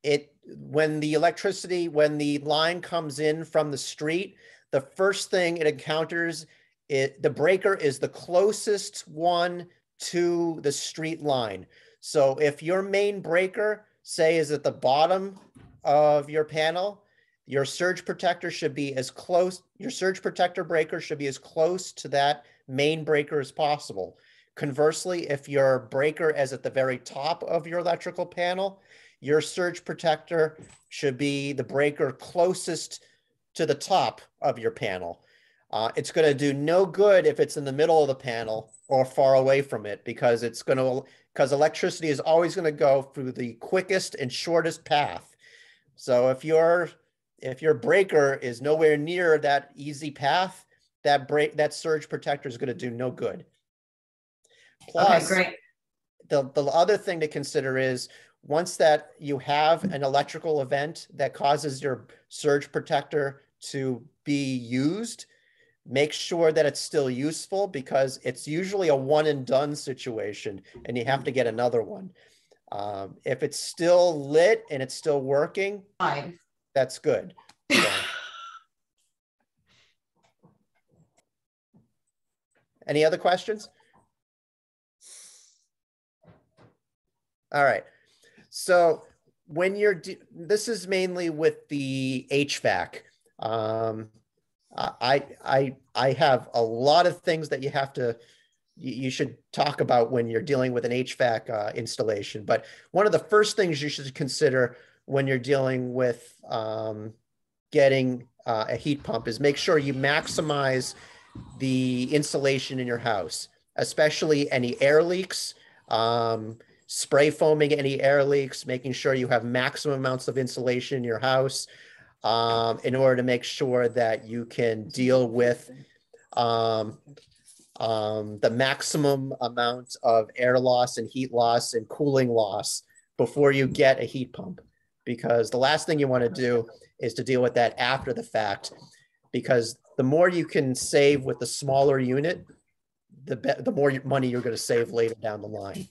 It when the electricity when the line comes in from the street, the first thing it encounters it the breaker is the closest one to the street line. So if your main breaker say is at the bottom of your panel, your surge protector should be as close, your surge protector breaker should be as close to that main breaker as possible. Conversely, if your breaker is at the very top of your electrical panel, your surge protector should be the breaker closest to the top of your panel. Uh, it's going to do no good if it's in the middle of the panel or far away from it because it's going to because electricity is always going to go through the quickest and shortest path. So if your if your breaker is nowhere near that easy path, that break that surge protector is going to do no good. Plus, okay, great. The, the other thing to consider is once that you have an electrical event that causes your surge protector to be used, make sure that it's still useful because it's usually a one and done situation and you have to get another one. Um, if it's still lit and it's still working, Fine. that's good. So. Any other questions? All right. So when you're, this is mainly with the HVAC. Um, I I I have a lot of things that you have to you should talk about when you're dealing with an HVAC uh, installation. But one of the first things you should consider when you're dealing with um, getting uh, a heat pump is make sure you maximize the insulation in your house, especially any air leaks, um, spray foaming any air leaks, making sure you have maximum amounts of insulation in your house um, in order to make sure that you can deal with um, um, the maximum amount of air loss and heat loss and cooling loss before you get a heat pump. Because the last thing you want to do is to deal with that after the fact. Because the more you can save with the smaller unit, the, be- the more money you're going to save later down the line.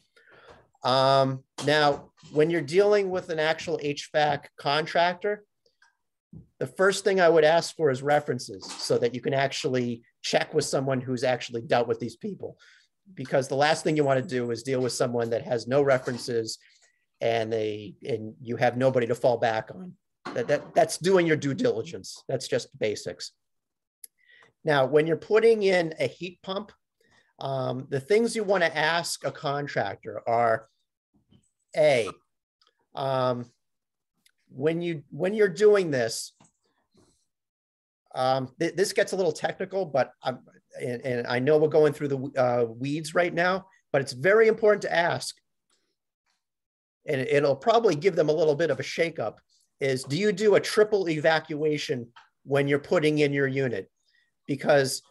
Um, now, when you're dealing with an actual HVAC contractor, the first thing I would ask for is references so that you can actually check with someone who's actually dealt with these people. Because the last thing you want to do is deal with someone that has no references and they and you have nobody to fall back on. That, that that's doing your due diligence. That's just basics. Now, when you're putting in a heat pump, um, the things you want to ask a contractor are a um, when you when you're doing this, um, th this gets a little technical, but I'm, and, and, I know we're going through the uh, weeds right now, but it's very important to ask, and it'll probably give them a little bit of a shakeup. Is do you do a triple evacuation when you're putting in your unit? Because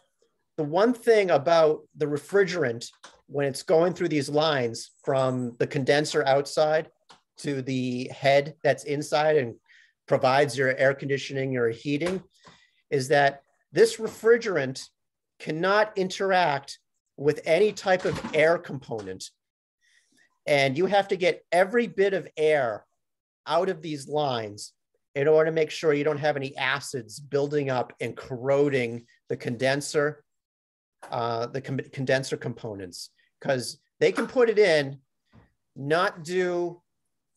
the one thing about the refrigerant when it's going through these lines from the condenser outside to the head that's inside and provides your air conditioning or heating is that this refrigerant cannot interact with any type of air component. And you have to get every bit of air out of these lines in order to make sure you don't have any acids building up and corroding the condenser, uh, the com condenser components, because they can put it in, not do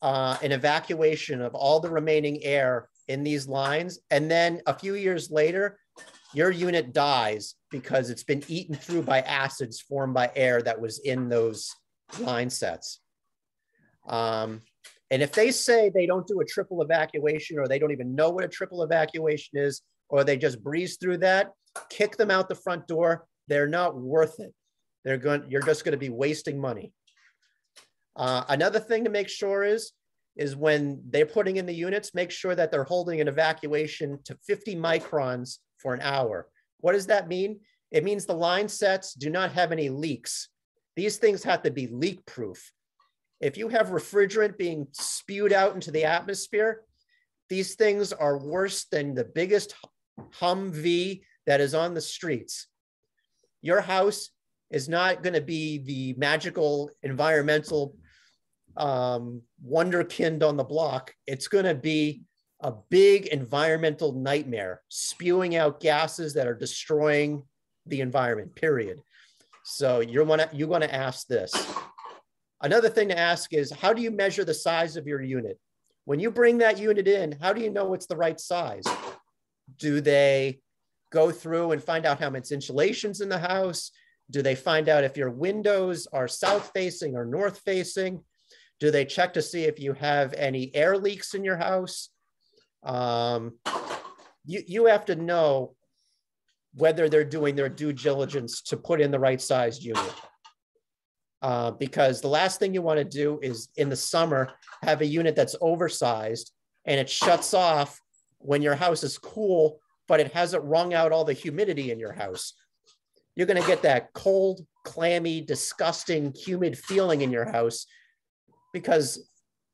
uh, an evacuation of all the remaining air in these lines. And then a few years later, your unit dies because it's been eaten through by acids formed by air that was in those line sets. Um, and if they say they don't do a triple evacuation or they don't even know what a triple evacuation is, or they just breeze through that, kick them out the front door. They're not worth it. They're going, you're just going to be wasting money. Uh, another thing to make sure is, is when they're putting in the units, make sure that they're holding an evacuation to 50 microns for an hour. What does that mean? It means the line sets do not have any leaks. These things have to be leak proof. If you have refrigerant being spewed out into the atmosphere, these things are worse than the biggest Humvee that is on the streets. Your house is not going to be the magical environmental um, wonderkind on the block, it's going to be a big environmental nightmare, spewing out gases that are destroying the environment, period. So you're wanna, you want to ask this. Another thing to ask is, how do you measure the size of your unit? When you bring that unit in, how do you know it's the right size? Do they go through and find out how much insulation's in the house? Do they find out if your windows are south facing or north facing? Do they check to see if you have any air leaks in your house? Um, you, you have to know whether they're doing their due diligence to put in the right sized unit. Uh, because the last thing you want to do is in the summer have a unit that's oversized and it shuts off when your house is cool, but it hasn't wrung out all the humidity in your house. You're going to get that cold, clammy, disgusting, humid feeling in your house because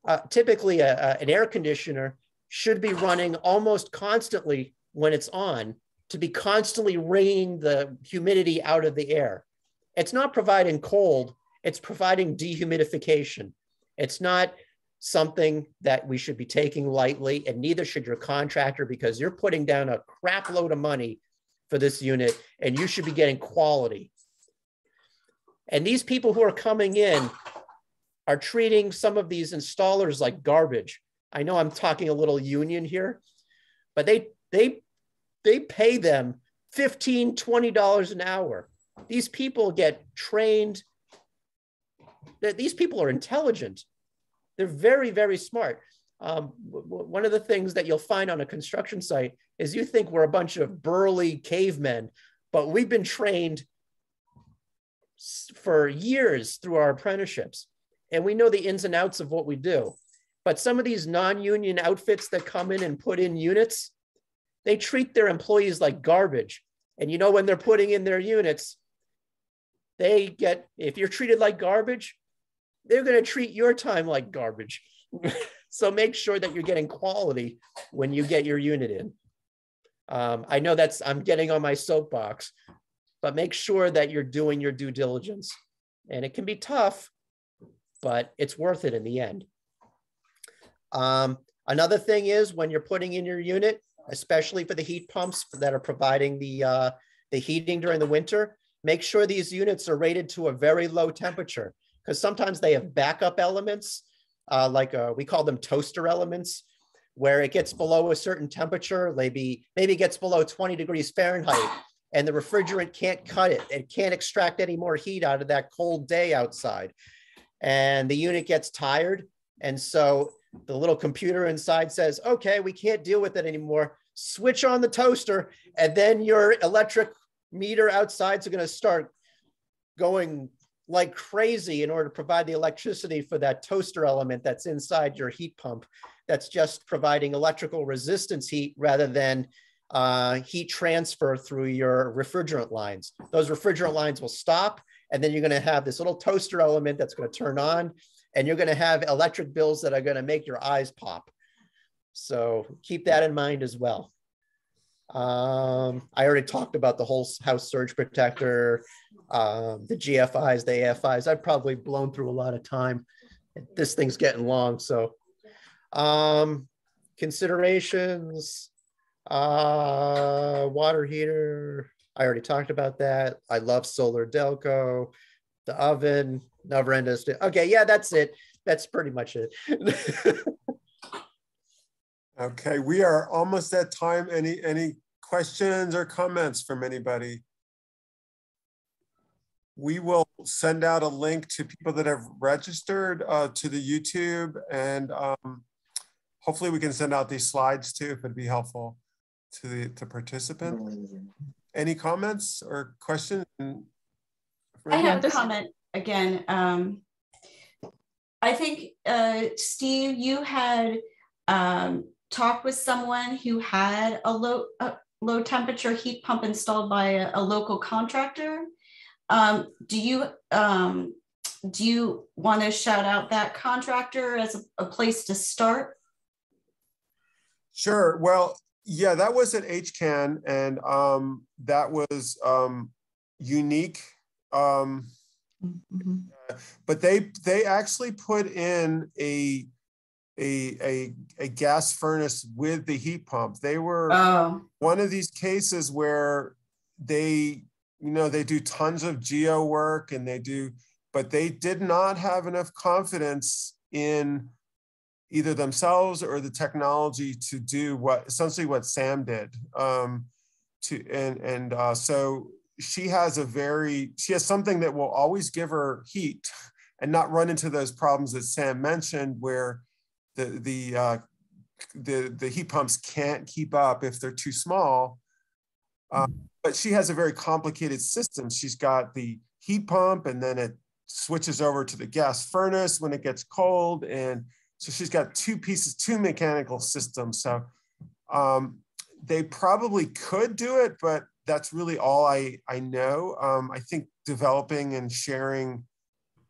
uh, typically a, a, an air conditioner should be running almost constantly when it's on to be constantly wringing the humidity out of the air. It's not providing cold, it's providing dehumidification. It's not something that we should be taking lightly, and neither should your contractor because you're putting down a crap load of money for this unit and you should be getting quality. And these people who are coming in are treating some of these installers like garbage. I know I'm talking a little union here, but they they they pay them 15 20 dollars an hour. These people get trained that these people are intelligent. They're very very smart. Um, one of the things that you'll find on a construction site is you think we're a bunch of burly cavemen, but we've been trained for years through our apprenticeships and we know the ins and outs of what we do. But some of these non-union outfits that come in and put in units, they treat their employees like garbage. And you know, when they're putting in their units, they get, if you're treated like garbage, they're going to treat your time like garbage. so make sure that you're getting quality when you get your unit in. Um, I know that's, I'm getting on my soapbox, but make sure that you're doing your due diligence. And it can be tough, but it's worth it in the end. Um, another thing is when you're putting in your unit, especially for the heat pumps that are providing the, uh, the heating during the winter, make sure these units are rated to a very low temperature because sometimes they have backup elements, uh, like uh, we call them toaster elements, where it gets below a certain temperature, maybe maybe gets below 20 degrees Fahrenheit, and the refrigerant can't cut it. It can't extract any more heat out of that cold day outside and the unit gets tired. And so the little computer inside says, okay, we can't deal with it anymore. Switch on the toaster, and then your electric meter outside is going to start going like crazy in order to provide the electricity for that toaster element that's inside your heat pump that's just providing electrical resistance heat rather than uh, heat transfer through your refrigerant lines. Those refrigerant lines will stop and then you're going to have this little toaster element that's going to turn on, and you're going to have electric bills that are going to make your eyes pop. So keep that in mind as well. Um, I already talked about the whole house surge protector, um, the GFIs, the AFIs. I've probably blown through a lot of time. This thing's getting long. So um, considerations, uh, water heater, I already talked about that. I love Solar Delco, the oven, never end. Okay, yeah, that's it. That's pretty much it. okay, we are almost at time. Any any questions or comments from anybody? We will send out a link to people that have registered uh, to the YouTube and um, hopefully we can send out these slides too if it'd be helpful to the to participants. Any comments or questions? I have a comment again. Um, I think, uh, Steve, you had um, talked with someone who had a low, a low temperature heat pump installed by a, a local contractor. Um, do you um, do you want to shout out that contractor as a, a place to start? Sure. Well, yeah, that was at HCAN, and um, that was um, unique. Um, Mhm. but they they actually put in a a a, a gas furnace with the heat pump. They were Oh, one of these cases where they you know they do tons of geo work and they do but they did not have enough confidence in either themselves or the technology to do what essentially what sam did um to and and uh so she has a very she has something that will always give her heat and not run into those problems that sam mentioned where the the uh the the heat pumps can't keep up if they're too small. Um, but she has a very complicated system. She's got the heat pump and then it switches over to the gas furnace when it gets cold. And so she's got two pieces two mechanical systems. So um, they probably could do it but that's really all i i know. Um, i think developing and sharing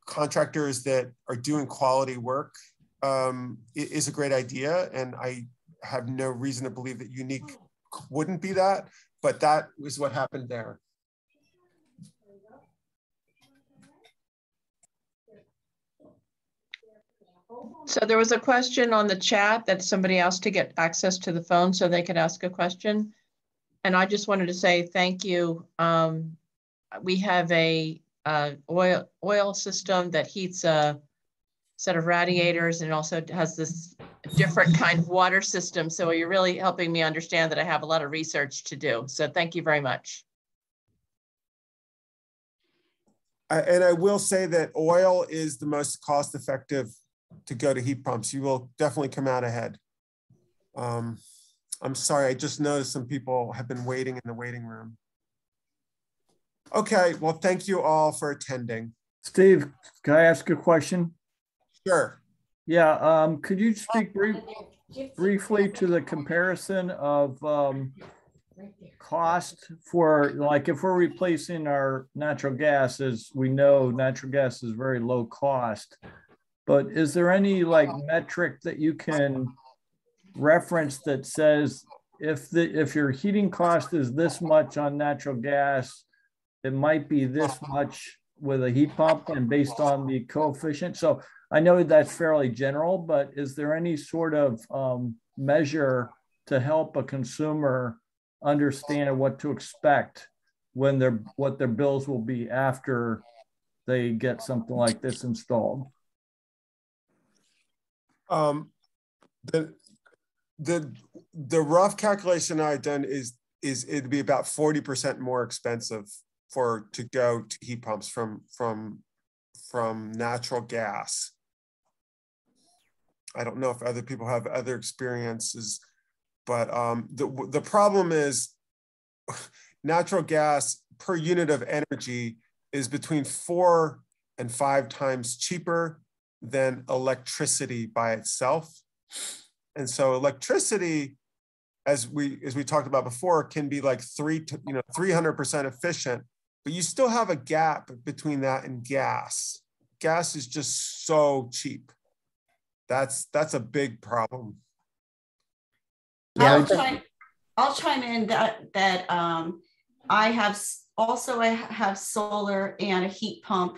contractors that are doing quality work um, is a great idea and i have no reason to believe that unique wouldn't be that but that was what happened there So there was a question on the chat that somebody asked to get access to the phone so they could ask a question. And I just wanted to say thank you. Um, we have a, uh, oil, oil system that heats a set of radiators and it also has this different kind of water system. So you're really helping me understand that I have a lot of research to do. So thank you very much. I, and I will say that oil is the most cost effective to go to heat pumps. You will definitely come out ahead. Um, I'm sorry, I just noticed some people have been waiting in the waiting room. Okay, well, thank you all for attending. Steve, can I ask a question? Sure. Yeah, um, could you speak brief, briefly to the comparison of, um, cost for, like, if we're replacing our natural gas, as we know, natural gas is very low cost. But is there any like metric that you can reference that says if the, if your heating cost is this much on natural gas, it might be this much with a heat pump and based on the coefficient? So I know that's fairly general, but is there any sort of um, measure to help a consumer understand what to expect when their what their bills will be after they get something like this installed? Um, the the the rough calculation I've done is is it'd be about 40% more expensive for to go to heat pumps from from from natural gas. I don't know if other people have other experiences, but um, the the problem is natural gas per unit of energy is between four and five times cheaper than electricity by itself. And so electricity, as we as we talked about before, can be like three to you know 300% efficient, but you still have a gap between that and gas. Gas is just so cheap. That's that's a big problem. I'll Yeah, chime, I'll chime in that, that, um, I have, also I have solar and a heat pump.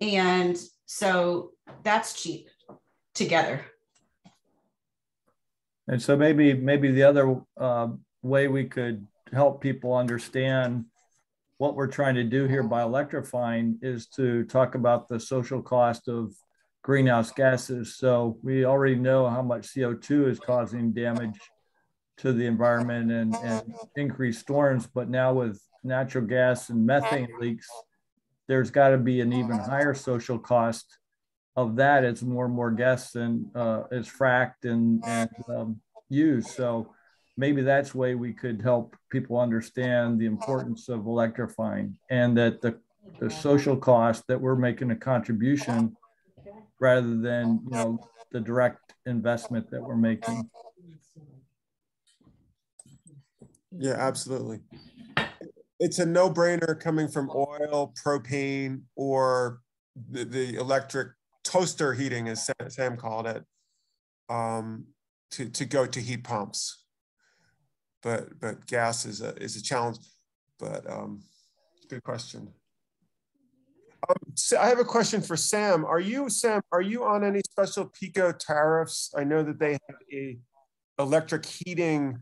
And so that's cheap together. And so maybe, maybe the other uh, way we could help people understand what we're trying to do here by electrifying is to talk about the social cost of greenhouse gases. So we already know how much CO2 is causing damage to the environment and, and increased storms, but now with natural gas and methane leaks, there's got to be an even higher social cost of that as more and more gas and uh, is fracked and, and um, used. So maybe that's way we could help people understand the importance of electrifying and that the, the social cost that we're making a contribution rather than you know the direct investment that we're making. Yeah, absolutely. It's a no-brainer coming from oil, propane, or the, the electric toaster heating, as Sam called it, um, to, to go to heat pumps. But but gas is a is a challenge. But um, good question. Um, so I have a question for Sam. Are you, Sam, are you on any special PECO tariffs? I know that they have a electric heating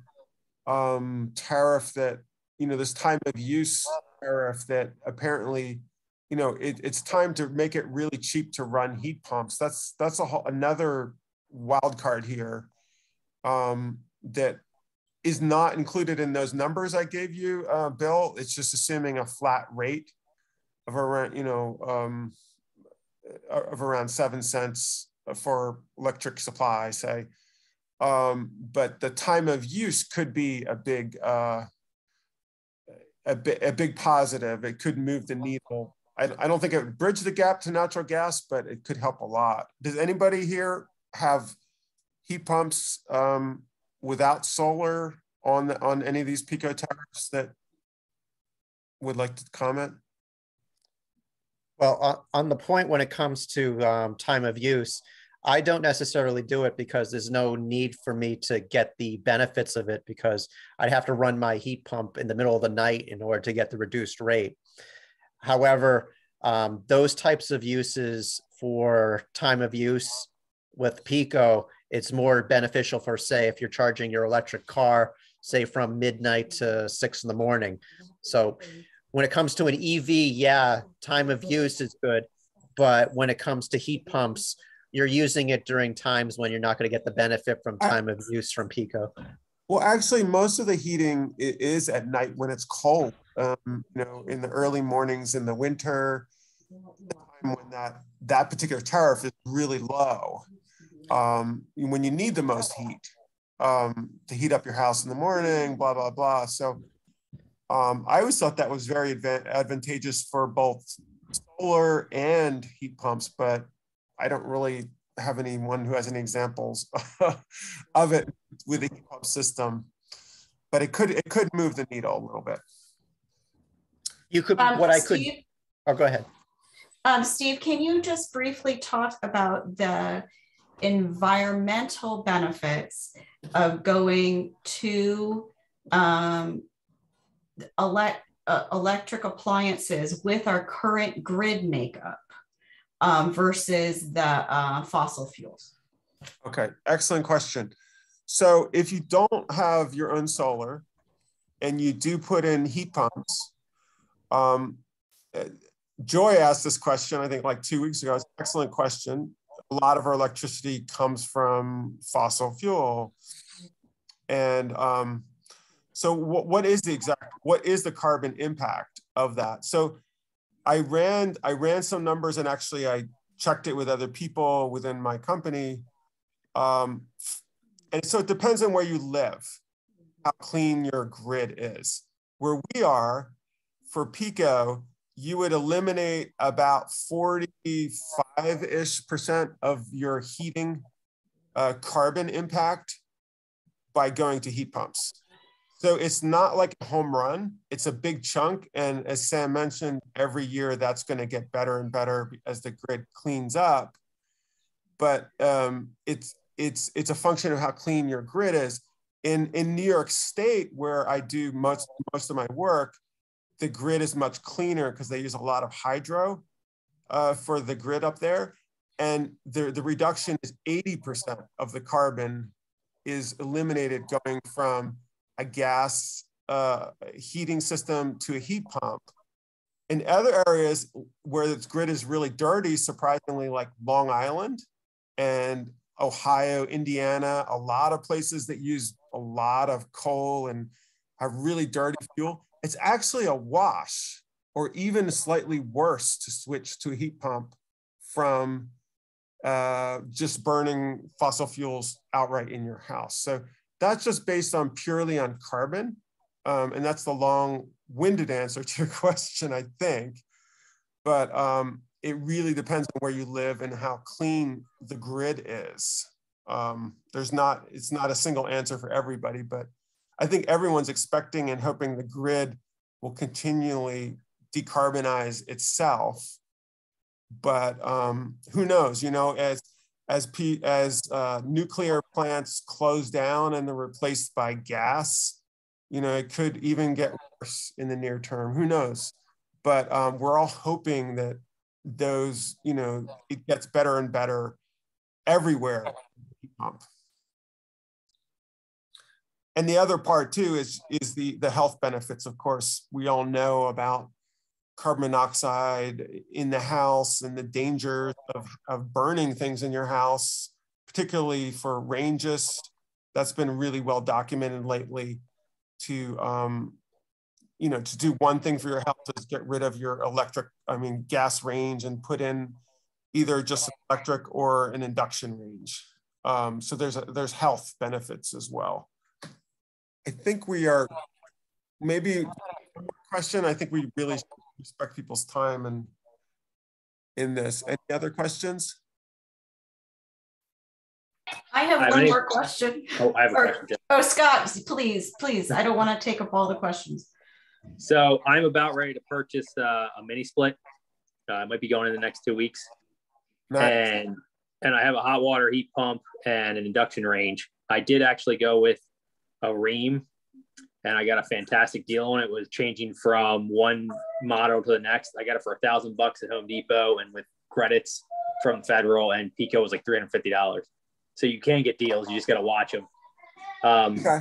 um, tariff that, you know, this time of use tariff that apparently, you know, it, it's time to make it really cheap to run heat pumps. That's that's a whole, another wild card here um, that is not included in those numbers I gave you, uh, Bill. It's just assuming a flat rate of around, you know, um, of around seven cents for electric supply, say. Um, but the time of use could be a big, uh, a, bi a big positive. It could move the needle. I, I don't think it would bridge the gap to natural gas, but it could help a lot. Does anybody here have heat pumps um, without solar on the, on any of these PECO towers that would like to comment? Well, on, the point when it comes to um, time of use, I don't necessarily do it because there's no need for me to get the benefits of it because I'd have to run my heat pump in the middle of the night in order to get the reduced rate. However, um, those types of uses for time of use with PECO, it's more beneficial for, say, if you're charging your electric car, say from midnight to six in the morning. So when it comes to an EV, yeah, time of use is good. But when it comes to heat pumps, you're using it during times when you're not going to get the benefit from time of use from PECO. Well, actually, most of the heating is at night when it's cold. Um, you know, in the early mornings in the winter, when that that particular tariff is really low. Um, when you need the most heat um, to heat up your house in the morning, blah blah blah. So um, I always thought that was very advantageous for both solar and heat pumps, but I don't really have anyone who has any examples of it with a heat pump system. But it could it could move the needle a little bit. You could um, what I could. Oh, go ahead. Um, Steve, can you just briefly talk about the environmental benefits of going to um, elect, uh, electric appliances with our current grid makeup um, versus the uh, fossil fuels? Okay, excellent question. So if you don't have your own solar and you do put in heat pumps, um, Joy asked this question, I think like two weeks ago. It's an excellent question. A lot of our electricity comes from fossil fuel. And um, so what, what is the exact, what is the carbon impact of that? So I ran, I ran some numbers and actually I checked it with other people within my company. Um, and so it depends on where you live, how clean your grid is. Where we are for PECO, you would eliminate about 45-ish percent of your heating uh, carbon impact by going to heat pumps. So it's not like a home run. It's a big chunk. And as Sam mentioned, every year that's going to get better and better as the grid cleans up. But um, it's it's it's a function of how clean your grid is. In in New York State, where I do most most of my work, the grid is much cleaner because they use a lot of hydro uh, for the grid up there. And the, the reduction is 80% of the carbon is eliminated going from a gas uh, heating system to a heat pump. In other areas where the grid is really dirty, surprisingly, like Long Island and Ohio, Indiana, a lot of places that use a lot of coal and have really dirty fuel, it's actually a wash or even slightly worse to switch to a heat pump from uh, just burning fossil fuels outright in your house. So that's just based on purely on carbon. Um, and that's the long-winded answer to your question, I think. But um, it really depends on where you live and how clean the grid is. Um, there's not, it's not a single answer for everybody, but I think everyone's expecting and hoping the grid will continually decarbonize itself. But um, who knows, you know, as as, P, as uh, nuclear plants close down and they're replaced by gas, you know, it could even get worse in the near term. Who knows? But um, we're all hoping that those, you know, it gets better and better everywhere. And the other part too is is the the health benefits. Of course, we all know about carbon monoxide in the house and the dangers of, of burning things in your house, particularly for ranges. That's been really well documented lately to um, you know, to do one thing for your health is get rid of your electric, I mean, gas range and put in either just electric or an induction range. Um, so there's a, there's health benefits as well. I think we are maybe question. I think we really respect people's time and in this. Any other questions? I have I one any- more question. Oh, I have a question. Oh, Scott, please, please. I don't want to take up all the questions. So I'm about ready to purchase uh, a mini split. Uh, I might be going in the next two weeks, Matt? and and I have a hot water heat pump and an induction range. I did actually go with a Rheem, and I got a fantastic deal on it. Was changing from one model to the next. I got it for a thousand bucks at Home Depot, and with credits from Federal and PECO was like three hundred fifty dollars. So you can get deals. You just got to watch them. Um, Okay.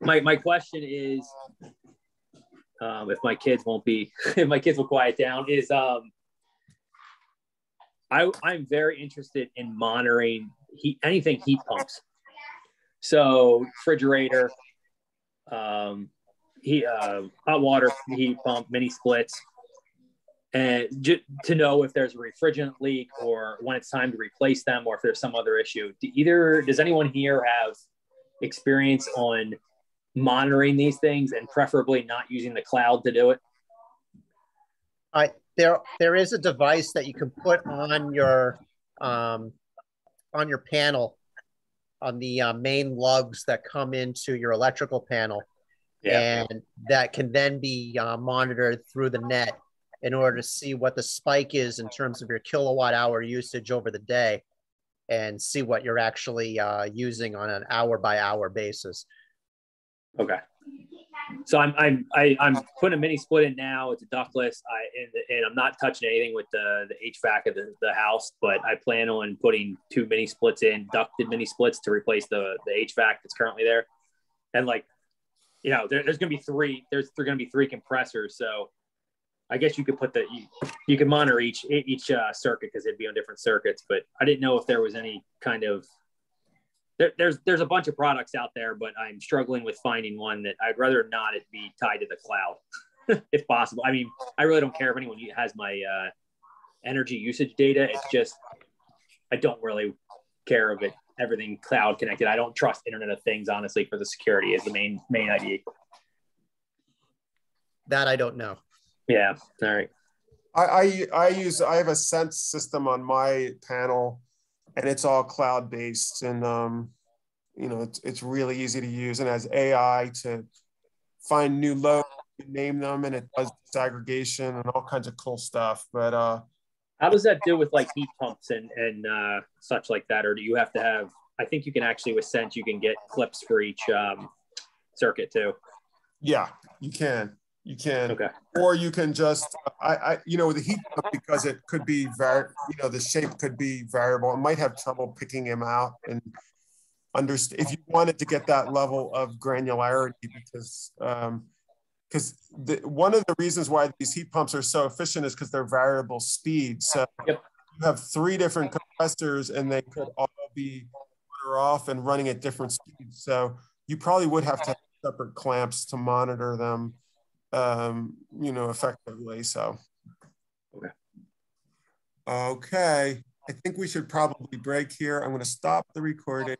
my my question is um, if my kids won't be if my kids will quiet down is um I I'm very interested in monitoring heat anything heat pumps. So refrigerator, um, he uh, hot water heat pump, mini splits, and ju- to know if there's a refrigerant leak or when it's time to replace them or if there's some other issue. Do either does anyone here have experience on monitoring these things and preferably not using the cloud to do it? I there there is a device that you can put on your um, on your panel on the uh, main lugs that come into your electrical panel, and that can then be uh, monitored through the net in order to see what the spike is in terms of your kilowatt hour usage over the day, and see what you're actually uh, using on an hour by hour basis. Okay. So I'm I'm I, I'm putting a mini split in now. It's a ductless. I and, and I'm not touching anything with the the HVAC of the, the house, but I plan on putting two mini splits in, ducted mini splits to replace the the HVAC that's currently there. And like, you know, there, there's gonna be three. There's there's gonna be three compressors. So I guess you could put the you, you can monitor each each uh, circuit because it'd be on different circuits. But I didn't know if there was any kind of there, there's there's a bunch of products out there, but I'm struggling with finding one that I'd rather not it be tied to the cloud, if possible. I mean, I really don't care if anyone has my uh, energy usage data. It's just I don't really care of it everything cloud connected. I don't trust Internet of Things honestly for the security is the main main idea. That I don't know. Yeah. All right. I, I I use I have a Sense system on my panel, and it's all cloud based, and um, you know it's it's really easy to use, and has AI to find new loads, name them, and it does disaggregation and all kinds of cool stuff. But uh, How does that do with like heat pumps and and uh, such like that, or do you have to have? I think you can actually with Sense you can get clips for each um, circuit too. yeah, you can you can, Okay. or you can just I I you know with the heat pump because it could be very you know the shape could be variable. It might have trouble picking him out and understand if you wanted to get that level of granularity because um because the one of the reasons why these heat pumps are so efficient is because they're variable speed so Yep. you have three different compressors and they could all be off and running at different speeds so you probably would have to have separate clamps to monitor them um you know effectively so Okay. okay I think we should probably break here. I'm going to stop the recording.